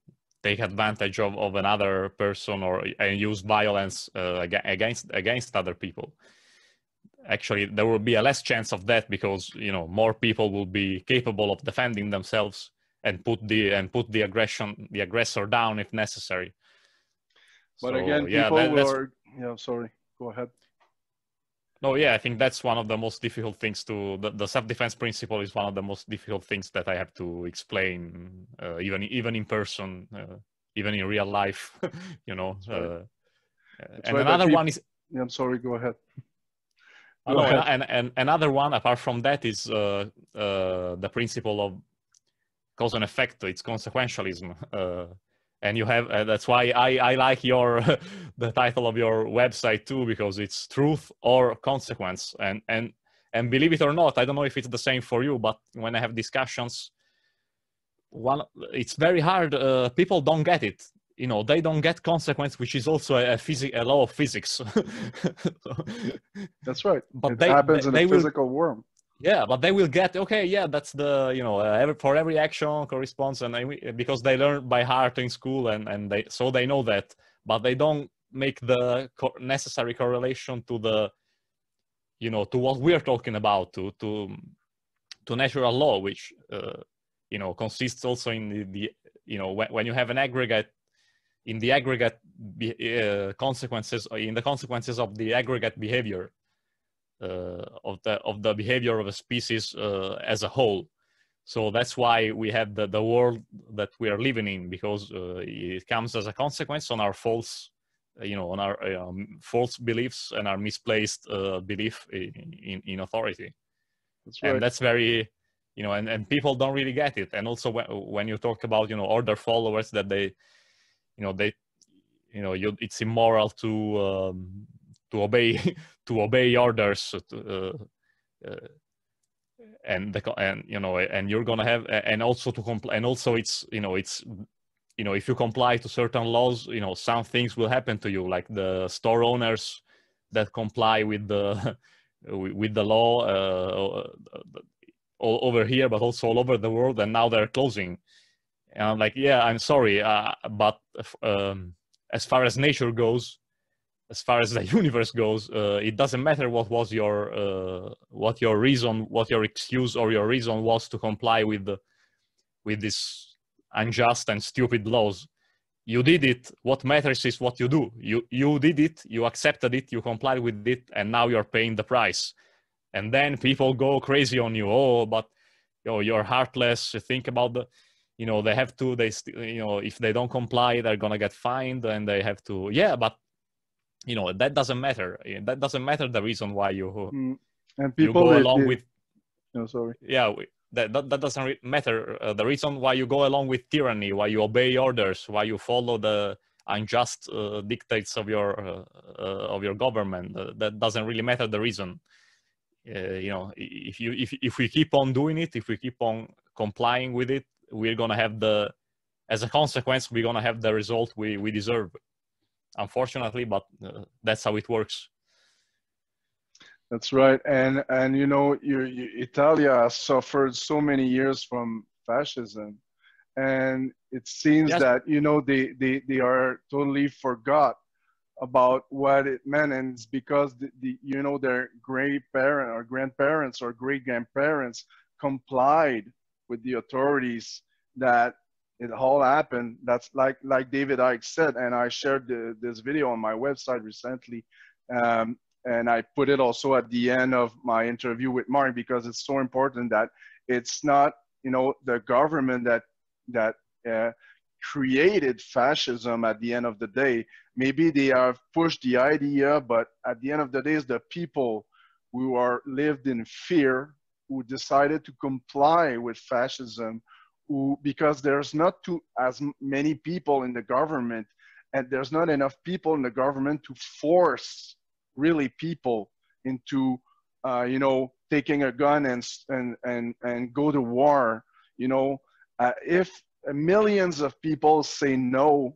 take advantage of, of another person or and use violence uh, against against other people actually there will be a less chance of that because you know more people will be capable of defending themselves and put the and put the aggression the aggressor down if necessary. But so, again yeah, people that, are yeah sorry go ahead. No yeah i think that's one of the most difficult things to the, the self-defense principle is one of the most difficult things that i have to explain uh, even even in person uh, even in real life you know uh, and another one is yeah, i'm sorry go ahead Oh, and, and, and, another one apart from that is uh, uh, the principle of cause and effect. It's consequentialism, uh, and you have uh, that's why I, I like your the title of your website too because it's truth or consequence. And and and believe it or not, I don't know if it's the same for you, but when I have discussions, one it's very hard. Uh, people don't get it you know they don't get consequence which is also a, a, phys- a law of physics. That's right. But it they, happens they, in they a physical will, world yeah but they will get okay yeah that's the you know uh, every, for every action corresponds and they, because they learn by heart in school and and they so they know that but they don't make the co- necessary correlation to the you know to what we're talking about to to to natural law which uh, you know consists also in the, the you know when, when you have an aggregate in the aggregate uh, consequences in the consequences of the aggregate behavior uh, of the of the behavior of a species uh, as a whole. So that's why we have the, the world that we are living in because uh, it comes as a consequence on our false you know on our um, false beliefs and our misplaced uh, belief in, in, in authority. That's right. and that's very you know and, and people don't really get it. And also when, when you talk about you know order followers that they you know they you know you, it's immoral to um, to obey to obey orders uh, uh, and the and you know and you're gonna have and also to comply and also it's you know it's you know if you comply to certain laws you know some things will happen to you like the store owners that comply with the with the law uh, all over here, but also all over the world, and now they're closing. And I'm like, yeah, I'm sorry, uh, but um, as far as nature goes, as far as the universe goes, uh, it doesn't matter what was your uh, what your reason, what your excuse or your reason was to comply with the, with this unjust and stupid laws. You did it. What matters is what you do. You you did it. You accepted it. You complied with it, and now you're paying the price. And then people go crazy on you. Oh, but know, you're heartless. Think about the you know they have to they you know if they don't comply they're gonna get fined and they have to yeah but you know that doesn't matter. That doesn't matter the reason why you mm. and people you go along they, with no sorry. yeah that, that, that doesn't matter. Uh, the reason why you go along with tyranny why you obey orders why you follow the unjust uh, dictates of your uh, uh of your government uh, that doesn't really matter the reason. Uh, you know if you if, if we keep on doing it if we keep on complying with it we're gonna have the as a consequence we're gonna have the result we we deserve unfortunately but uh, that's how it works that's right and and you know you, you, italia suffered so many years from fascism and it seems yes. that you know they, they they are totally forgot about what it meant and it's because the, the you know their great parent or grandparents or great grandparents complied with the authorities that it all happened. That's like like David Icke said, and I shared the, this video on my website recently, um, and I put it also at the end of my interview with Mark because it's so important that it's not you know the government that that uh, created fascism at the end of the day. Maybe they have pushed the idea, but at the end of the day, it's the people who are lived in fear who decided to comply with fascism who, because there's not too as many people in the government and there's not enough people in the government to force really people into uh, you know taking a gun and and and and go to war you know uh, if millions of people say no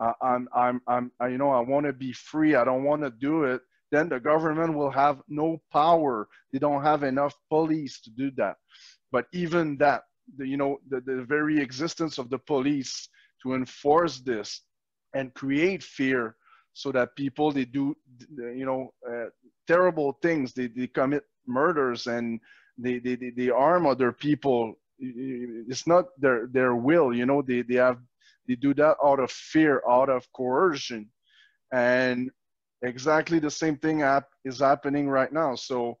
uh, I'm, I'm, I'm, I, you know, I want to be free. I don't want to do it then the government will have no power. They don't have enough police to do that. But even that, the, you know, the, the very existence of the police to enforce this and create fear so that people, they do, you know, uh, terrible things. They, they commit murders and they, they, they, arm other people. It's not their, their will, you know, they, they have, they do that out of fear, out of coercion. And exactly the same thing is happening right now. So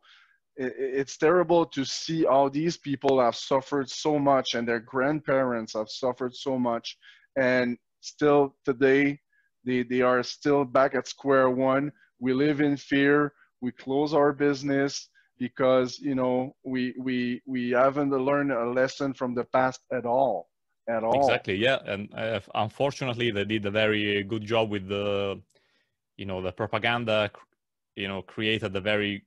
it, it's terrible to see how these people have suffered so much and their grandparents have suffered so much. And still today, they, they are still back at square one. We live in fear. We close our business because, you know, we, we, we haven't learned a lesson from the past at all. At all. Exactly. Yeah. And uh, unfortunately, they did a very good job with the you know the propaganda you know created the very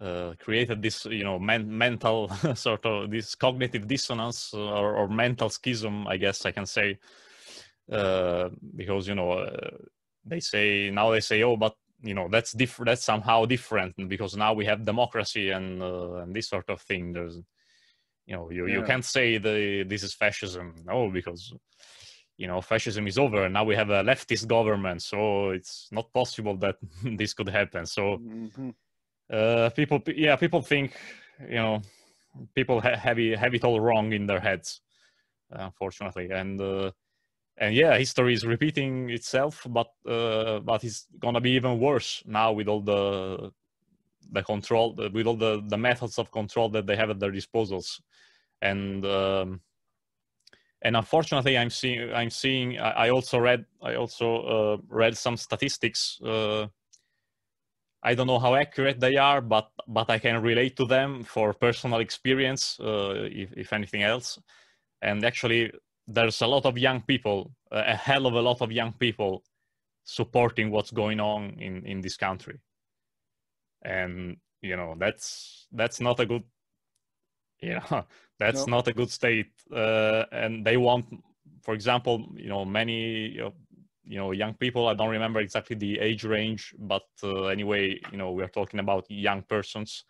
uh, created this you know men- mental sort of this cognitive dissonance or, or, mental schism i guess i can say. Uh, because you know uh, they say now they say oh but you know that's different that's somehow different because now we have democracy and uh, and this sort of thing. There's you know you, yeah. you can't say the this is fascism. No because you know fascism is over. And now we have a leftist government. So it's not possible that this could happen. So mm-hmm. uh, people yeah people think you know people ha- have, it, have it all wrong in their heads unfortunately. And uh, and yeah history is repeating itself but uh, but it's gonna be even worse now with all the the control with all the the methods of control that they have at their disposals. And um, and unfortunately i'm seeing i'm seeing i also read i also uh, read some statistics uh, i don't know how accurate they are but but i can relate to them for personal experience uh, if, if anything else. And actually there's a lot of young people a hell of a lot of young people supporting what's going on in in this country. And you know that's that's not a good know that's no. not a good state uh, and they want for example you know many you know, you know young people. I don't remember exactly the age range, but uh, anyway, you know we're talking about young persons.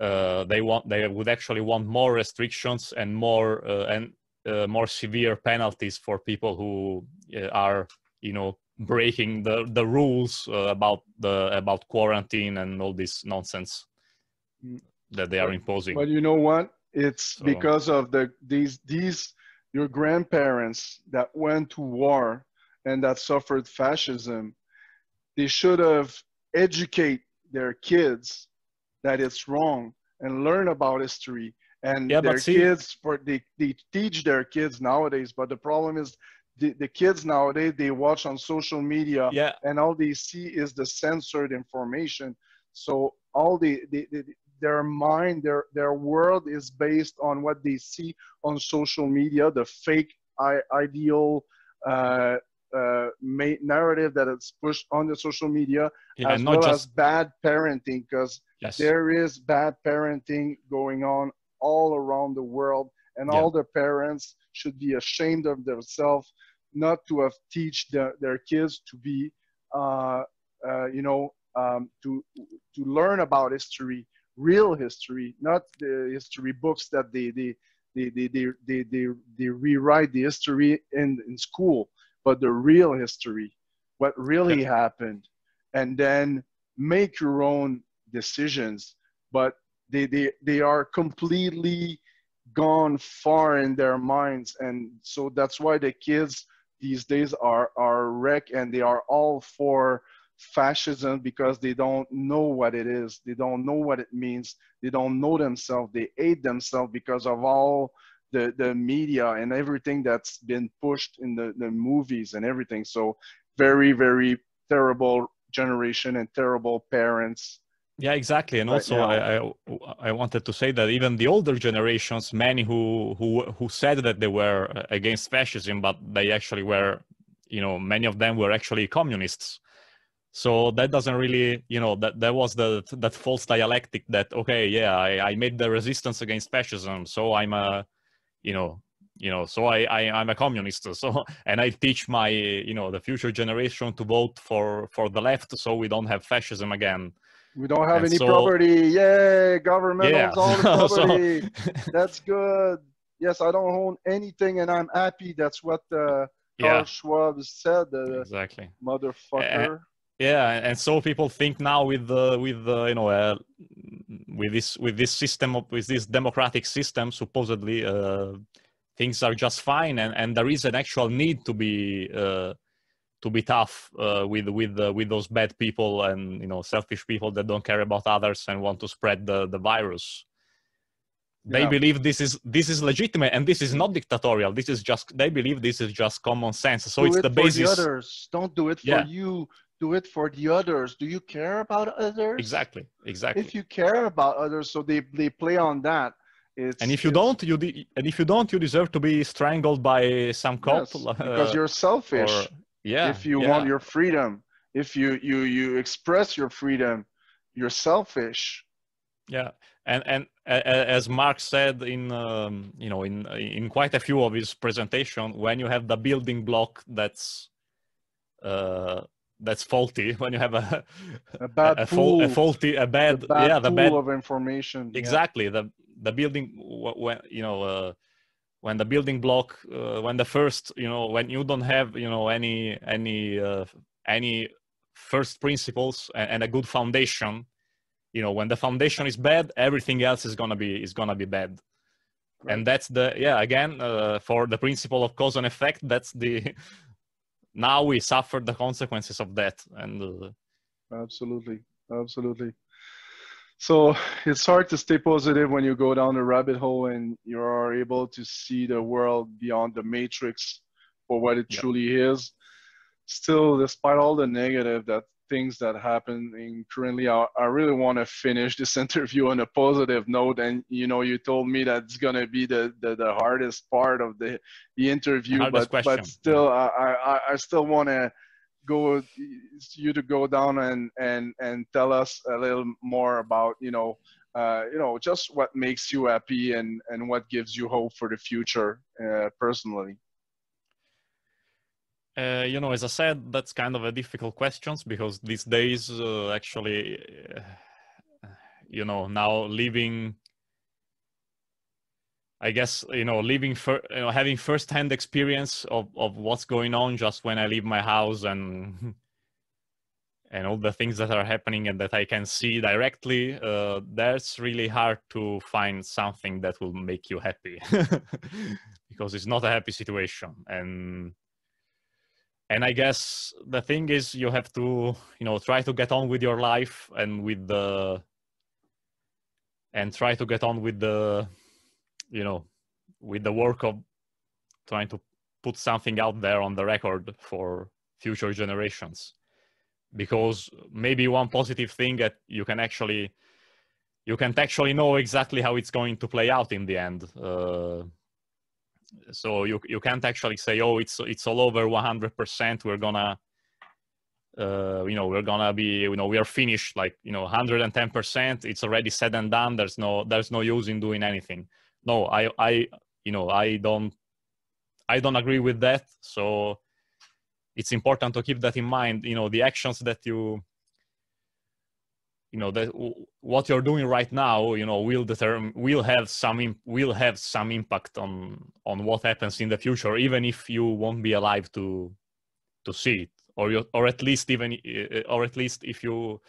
Uh, they want they would actually want more restrictions and more uh, and uh, more severe penalties for people who uh, are you know breaking the the rules uh, about the about quarantine and all this nonsense mm. That they are imposing. But you know what? It's so. because of the these these your grandparents that went to war and that suffered fascism. They should have educate their kids that it's wrong and learn about history and yeah, their see, kids for they, they teach their kids nowadays but the problem is the, the kids nowadays they watch on social media yeah. and all they see is the censored information so all the, the, the their mind their their world is based on what they see on social media the fake I, ideal uh, uh, narrative that is pushed on the social media yeah, as well just... as bad parenting because yes. there is bad parenting going on all around the world and yeah. all the parents should be ashamed of themselves not to have teach the, their kids to be uh, uh, you know um, to to learn about history real history not the history books that they they they they they, they, they, they rewrite the history in, in school but the real history, what really happened, and then make your own decisions. But they, they, they are completely gone far in their minds. And so that's why the kids these days are, are wreck and they are all for fascism because they don't know what it is. They don't know what it means. They don't know themselves. They hate themselves because of all the the media and everything that's been pushed in the, the movies and everything so very very terrible generation and terrible parents yeah exactly and right also I, I, I wanted to say that even the older generations many who who who said that they were uh, against fascism but they actually were you know many of them were actually communists so that doesn't really you know that that was the that false dialectic that okay yeah i, I made the resistance against fascism so i'm a you know you know so I, I i'm a communist so and i teach my you know the future generation to vote for for the left so we don't have fascism again. We don't have and any so, property. Yay government yeah. owns all the property. So, that's good. Yes i don't own anything and i'm happy. That's what uh Carl yeah. Schwab said uh, exactly. motherfucker yeah and so people think now with the with the you know uh, with this with this system of with this democratic system supposedly uh, things are just fine and and there is an actual need to be uh, to be tough uh, with with uh, with those bad people and you know selfish people that don't care about others and want to spread the the virus. They yeah. believe this is this is legitimate and this is not dictatorial. This is just they believe this is just common sense. So do it's it the basis the others. Don't do it for yeah. you do it for the others. Do you care about others? Exactly, exactly. If you care about others, so they, they play on that. It's, and if you don't, you de- and if you don't, you deserve to be strangled by some cop. Yes, because uh, you're selfish. Or, yeah. If you yeah. want your freedom, if you you you express your freedom, you're selfish. Yeah, and and as Mark said in um, you know in in quite a few of his presentation, when you have the building block that's uh, that's faulty when you have a a bad a, pool, a faulty a bad, bad yeah the bad of information exactly yeah. the the building when you know uh, when the building block uh, when the first you know when you don't have you know any any uh, any first principles and, and, a good foundation you know when the foundation is bad everything else is gonna be is gonna be bad right. and that's the yeah again uh, for the principle of cause and effect that's the now we suffer the consequences of that and uh, absolutely. Absolutely. So it's hard to stay positive when you go down the rabbit hole and you are able to see the world beyond the matrix for what it truly is. Still despite all the negative that things that happen and currently I, I really want to finish this interview on a positive note and you know you told me that's going to be the, the, the hardest part of the the interview but question. but still I I, I still want to go you to go down and and and tell us a little more about you know uh, you know just what makes you happy and and what gives you hope for the future uh, personally Uh, you know, as I said, that's kind of a difficult question because these days, uh, actually, uh, you know, now living, I guess, you know, living, for, you know, having first-hand experience of, of what's going on just when I leave my house and and all the things that are happening and that I can see directly, uh, that's really hard to find something that will make you happy because it's not a happy situation. And and I guess the thing is you have to, you know, try to get on with your life and with the and try to get on with the, you know, with the work of trying to put something out there on the record for future generations. Because maybe one positive thing that you can actually you can't actually know exactly how it's going to play out in the end uh, so you you can't actually say oh it's it's all over 100% we're gonna uh, you know we're gonna be you know we are finished. Like you know 110% it's already said and done. There's no there's no use in doing anything. No i i you know i don't i don't agree with that. So it's important to keep that in mind. You know the actions that you you know that what you're doing right now you know will determine will have some will have some impact on on what happens in the future even if you won't be alive to to see it. Or you or at least even or at least if you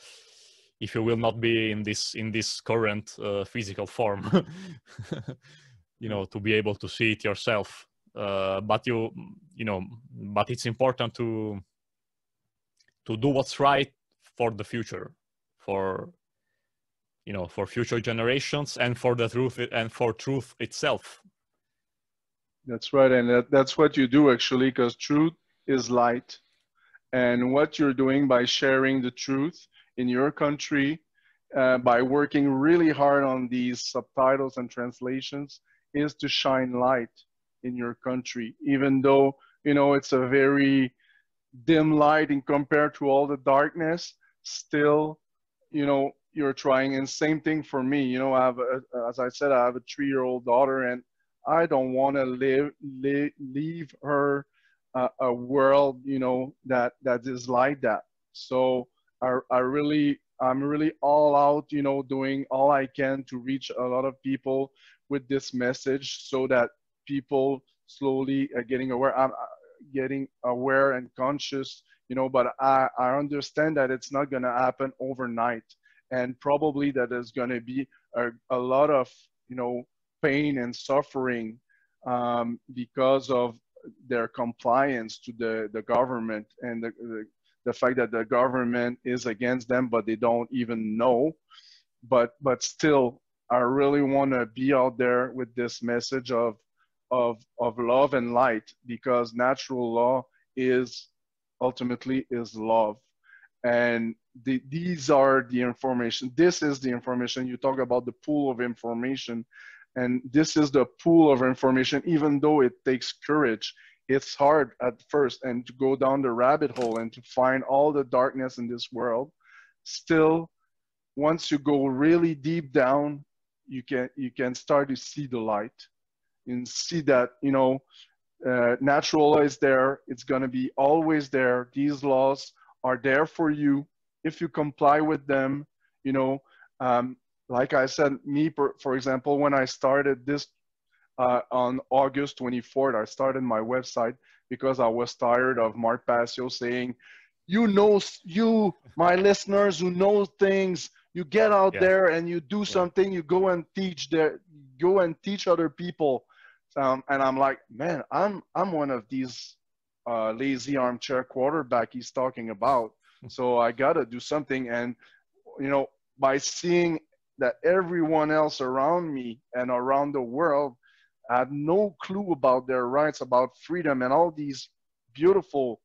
if you will not be in this in this current uh, physical form you know to be able to see it yourself. Uh, but you you know but it's important to to do what's right for the future for you know for future generations and for the truth and for truth itself. That's right and that, that's what you do actually because truth is light. And what you're doing by sharing the truth in your country uh, by working really hard on these subtitles and translations is to shine light in your country, even though, you know, it's a very dim light in compared to all the darkness, still, you know, you're trying. And same thing for me, you know, I have, a, as I said, I have a three-year-old daughter and I don't want to live, leave her uh, a world, you know, that, that is like that. So I, I really, I'm really all out, you know, doing all I can to reach a lot of people with this message so that people slowly uh, getting aware. I'm uh, getting aware and conscious, you know. But I I understand that it's not gonna happen overnight, and probably that there's gonna be a, a lot of you know pain and suffering um, because of their compliance to the the government and the, the the fact that the government is against them, but they don't even know. But but still, I really want to be out there with this message of of, of love and light because natural law is ultimately is love. And the, these are the information. This is the information. You talk about the pool of information and this is the pool of information, even though it takes courage. It's hard at first and to go down the rabbit hole and to find all the darkness in this world. Still, once you go really deep down, you can you can start to see the light and see that you know uh, natural law is there. It's going to be always there. These laws are there for you if you comply with them you know. Um, like i said me per, for example when i started this uh, on august 24th i started my website because i was tired of mark passio saying you know you my listeners who know things you get out yeah. there and you do something you go and teach there go and teach other people um, and I'm like, man, I'm I'm one of these uh, lazy armchair quarterback he's talking about. so I gotta do something. And you know, by seeing that everyone else around me and around the world had no clue about their rights, about freedom, and all these beautiful,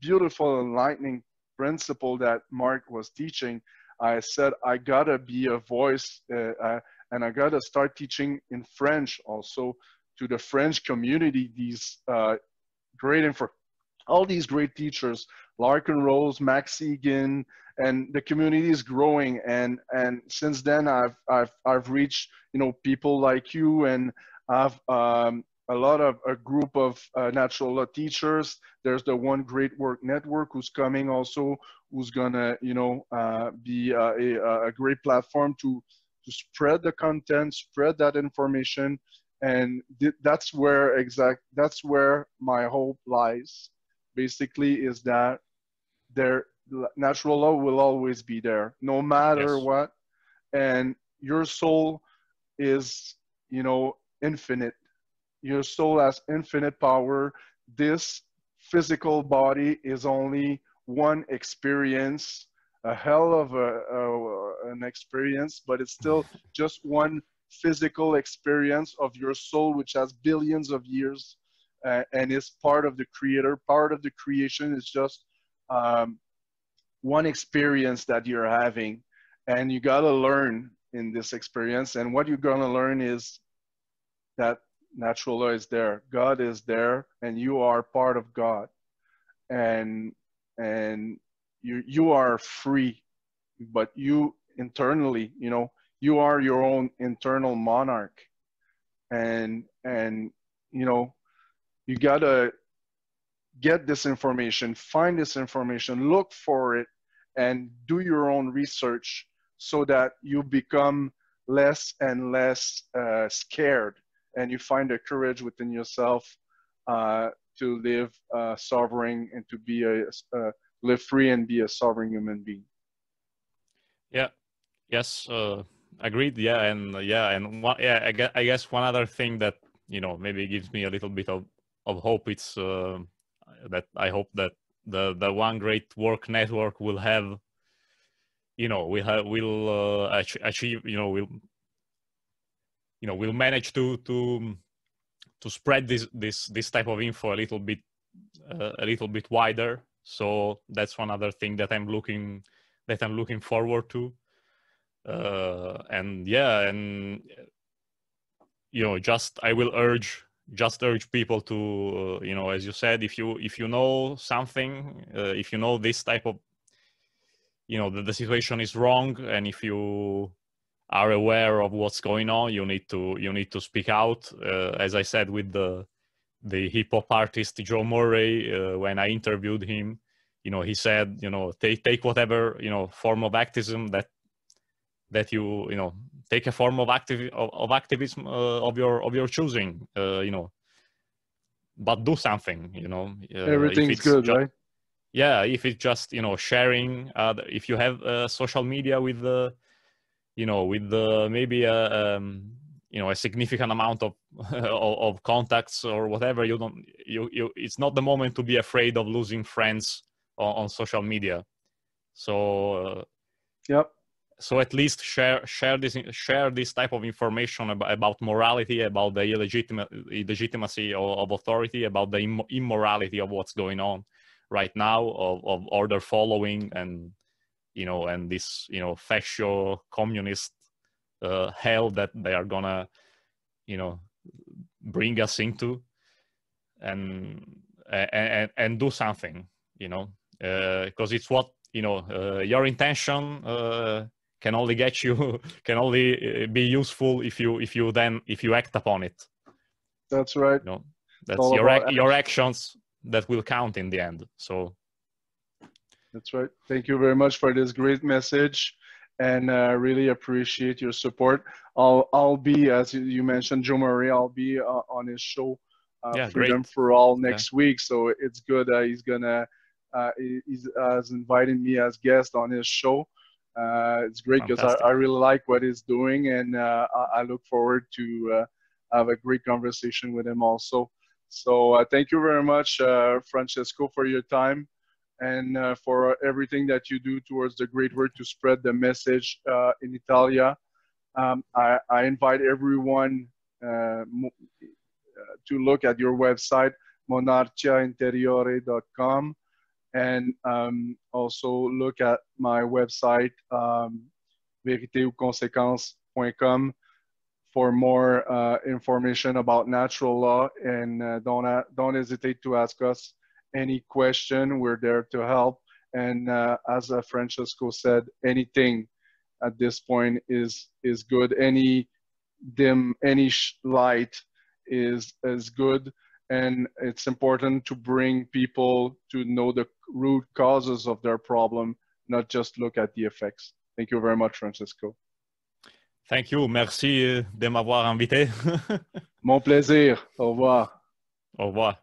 beautiful enlightening principle that Mark was teaching, I said I gotta be a voice, uh, uh, and I gotta start teaching in French also to the French community these uh, great info, all these great teachers, Larken Rose, Max Igan, and the community is growing. And and since then, I've I've I've reached you know people like you, and I've um, a lot of a group of uh, natural law teachers. There's the One Great Work Network who's coming also, who's gonna, you know, uh, be uh, a, a great platform to to spread the content, spread that information, and th that's where exact that's where my hope lies. Basically, is that their natural law will always be there, no matter yes. what, and your soul is, you know, infinite your soul has infinite power. This physical body is only one experience, a hell of a, a, an experience, but it's still just one physical experience of your soul, which has billions of years uh, and is part of the creator. Part of the creation is just um, one experience that you're having. And you got to learn in this experience. And what you're going to learn is that natural law is there god is there and you are part of god and and you you are free but you internally you know you are your own internal monarch and and you know you gotta get this information find this information look for it and do your own research so that you become less and less uh, scared and you find the courage within yourself uh, to live uh, sovereign and to be a uh, live free and be a sovereign human being. Yeah. Yes. Agreed. Yeah. And yeah. And one, yeah. I guess, I guess one other thing that you know maybe gives me a little bit of of hope. It's uh, that I hope that the the one great work network will have you know we have will uh, achieve you know we'll you know we'll manage to to to spread this this this type of info a little bit uh, a little bit wider so that's one other thing that i'm looking that i'm looking forward to uh, and yeah and you know just i will urge just urge people to uh, you know as you said if you if you know something uh, if you know this type of you know that the situation is wrong and if you are aware of what's going on you need to you need to speak out. Uh, as i said with the the hip hop artist joe murray uh, when i interviewed him you know he said you know take take whatever you know form of activism that that you you know take a form of active of, of activism uh, of your of your choosing uh, you know. But do something you know uh, everything's good just, right? Yeah if it's just you know sharing uh, if you have social media with the you know with the maybe a um, you know a significant amount of, of, of contacts or whatever you don't you, you it's not the moment to be afraid of losing friends on, on social media. So uh, yep so at least share share this share this type of information about, about morality about the illegitimate illegitimacy of, of authority about the Im- immorality of what's going on right now of, of order following and you know, and this, you know, fascio communist uh, hell that they are gonna, you know, bring us into, and and and do something, you know, because uh, it's what you know uh, your intention uh, can only get you can only uh, be useful if you if you then if you act upon it. That's right. You know, that's your ac- your actions that will count in the end. So that's right. Thank you very much for this great message and uh, really appreciate your support. I'll, I'll be, as you mentioned, Joe Murray, I'll be uh, on his show, uh, yeah, Freedom great. for All next yeah. week. So it's good he's gonna, uh, he's has invited me as guest on his show. Uh, it's great because I, I, really like what he's doing and uh, I, I, look forward to have a great conversation with him also. So thank you very much, Francesco, for your time and uh, for everything that you do towards the great work to spread the message uh, in Italia. Um, I, I, invite everyone uh, to look at your website, monarchainteriore.com, and um, also look at my website, um, for more uh, information about natural law. And uh, don't, don't hesitate to ask us any question, we're there to help. And uh, as uh, Francesco said, anything at this point is is good. Any dim, any light is is good and it's important to bring people to know the root causes of their problem not just look at the effects. Thank you very much Francesco. Thank you. Merci euh, de m'avoir invité. Mon plaisir. Au revoir. Au revoir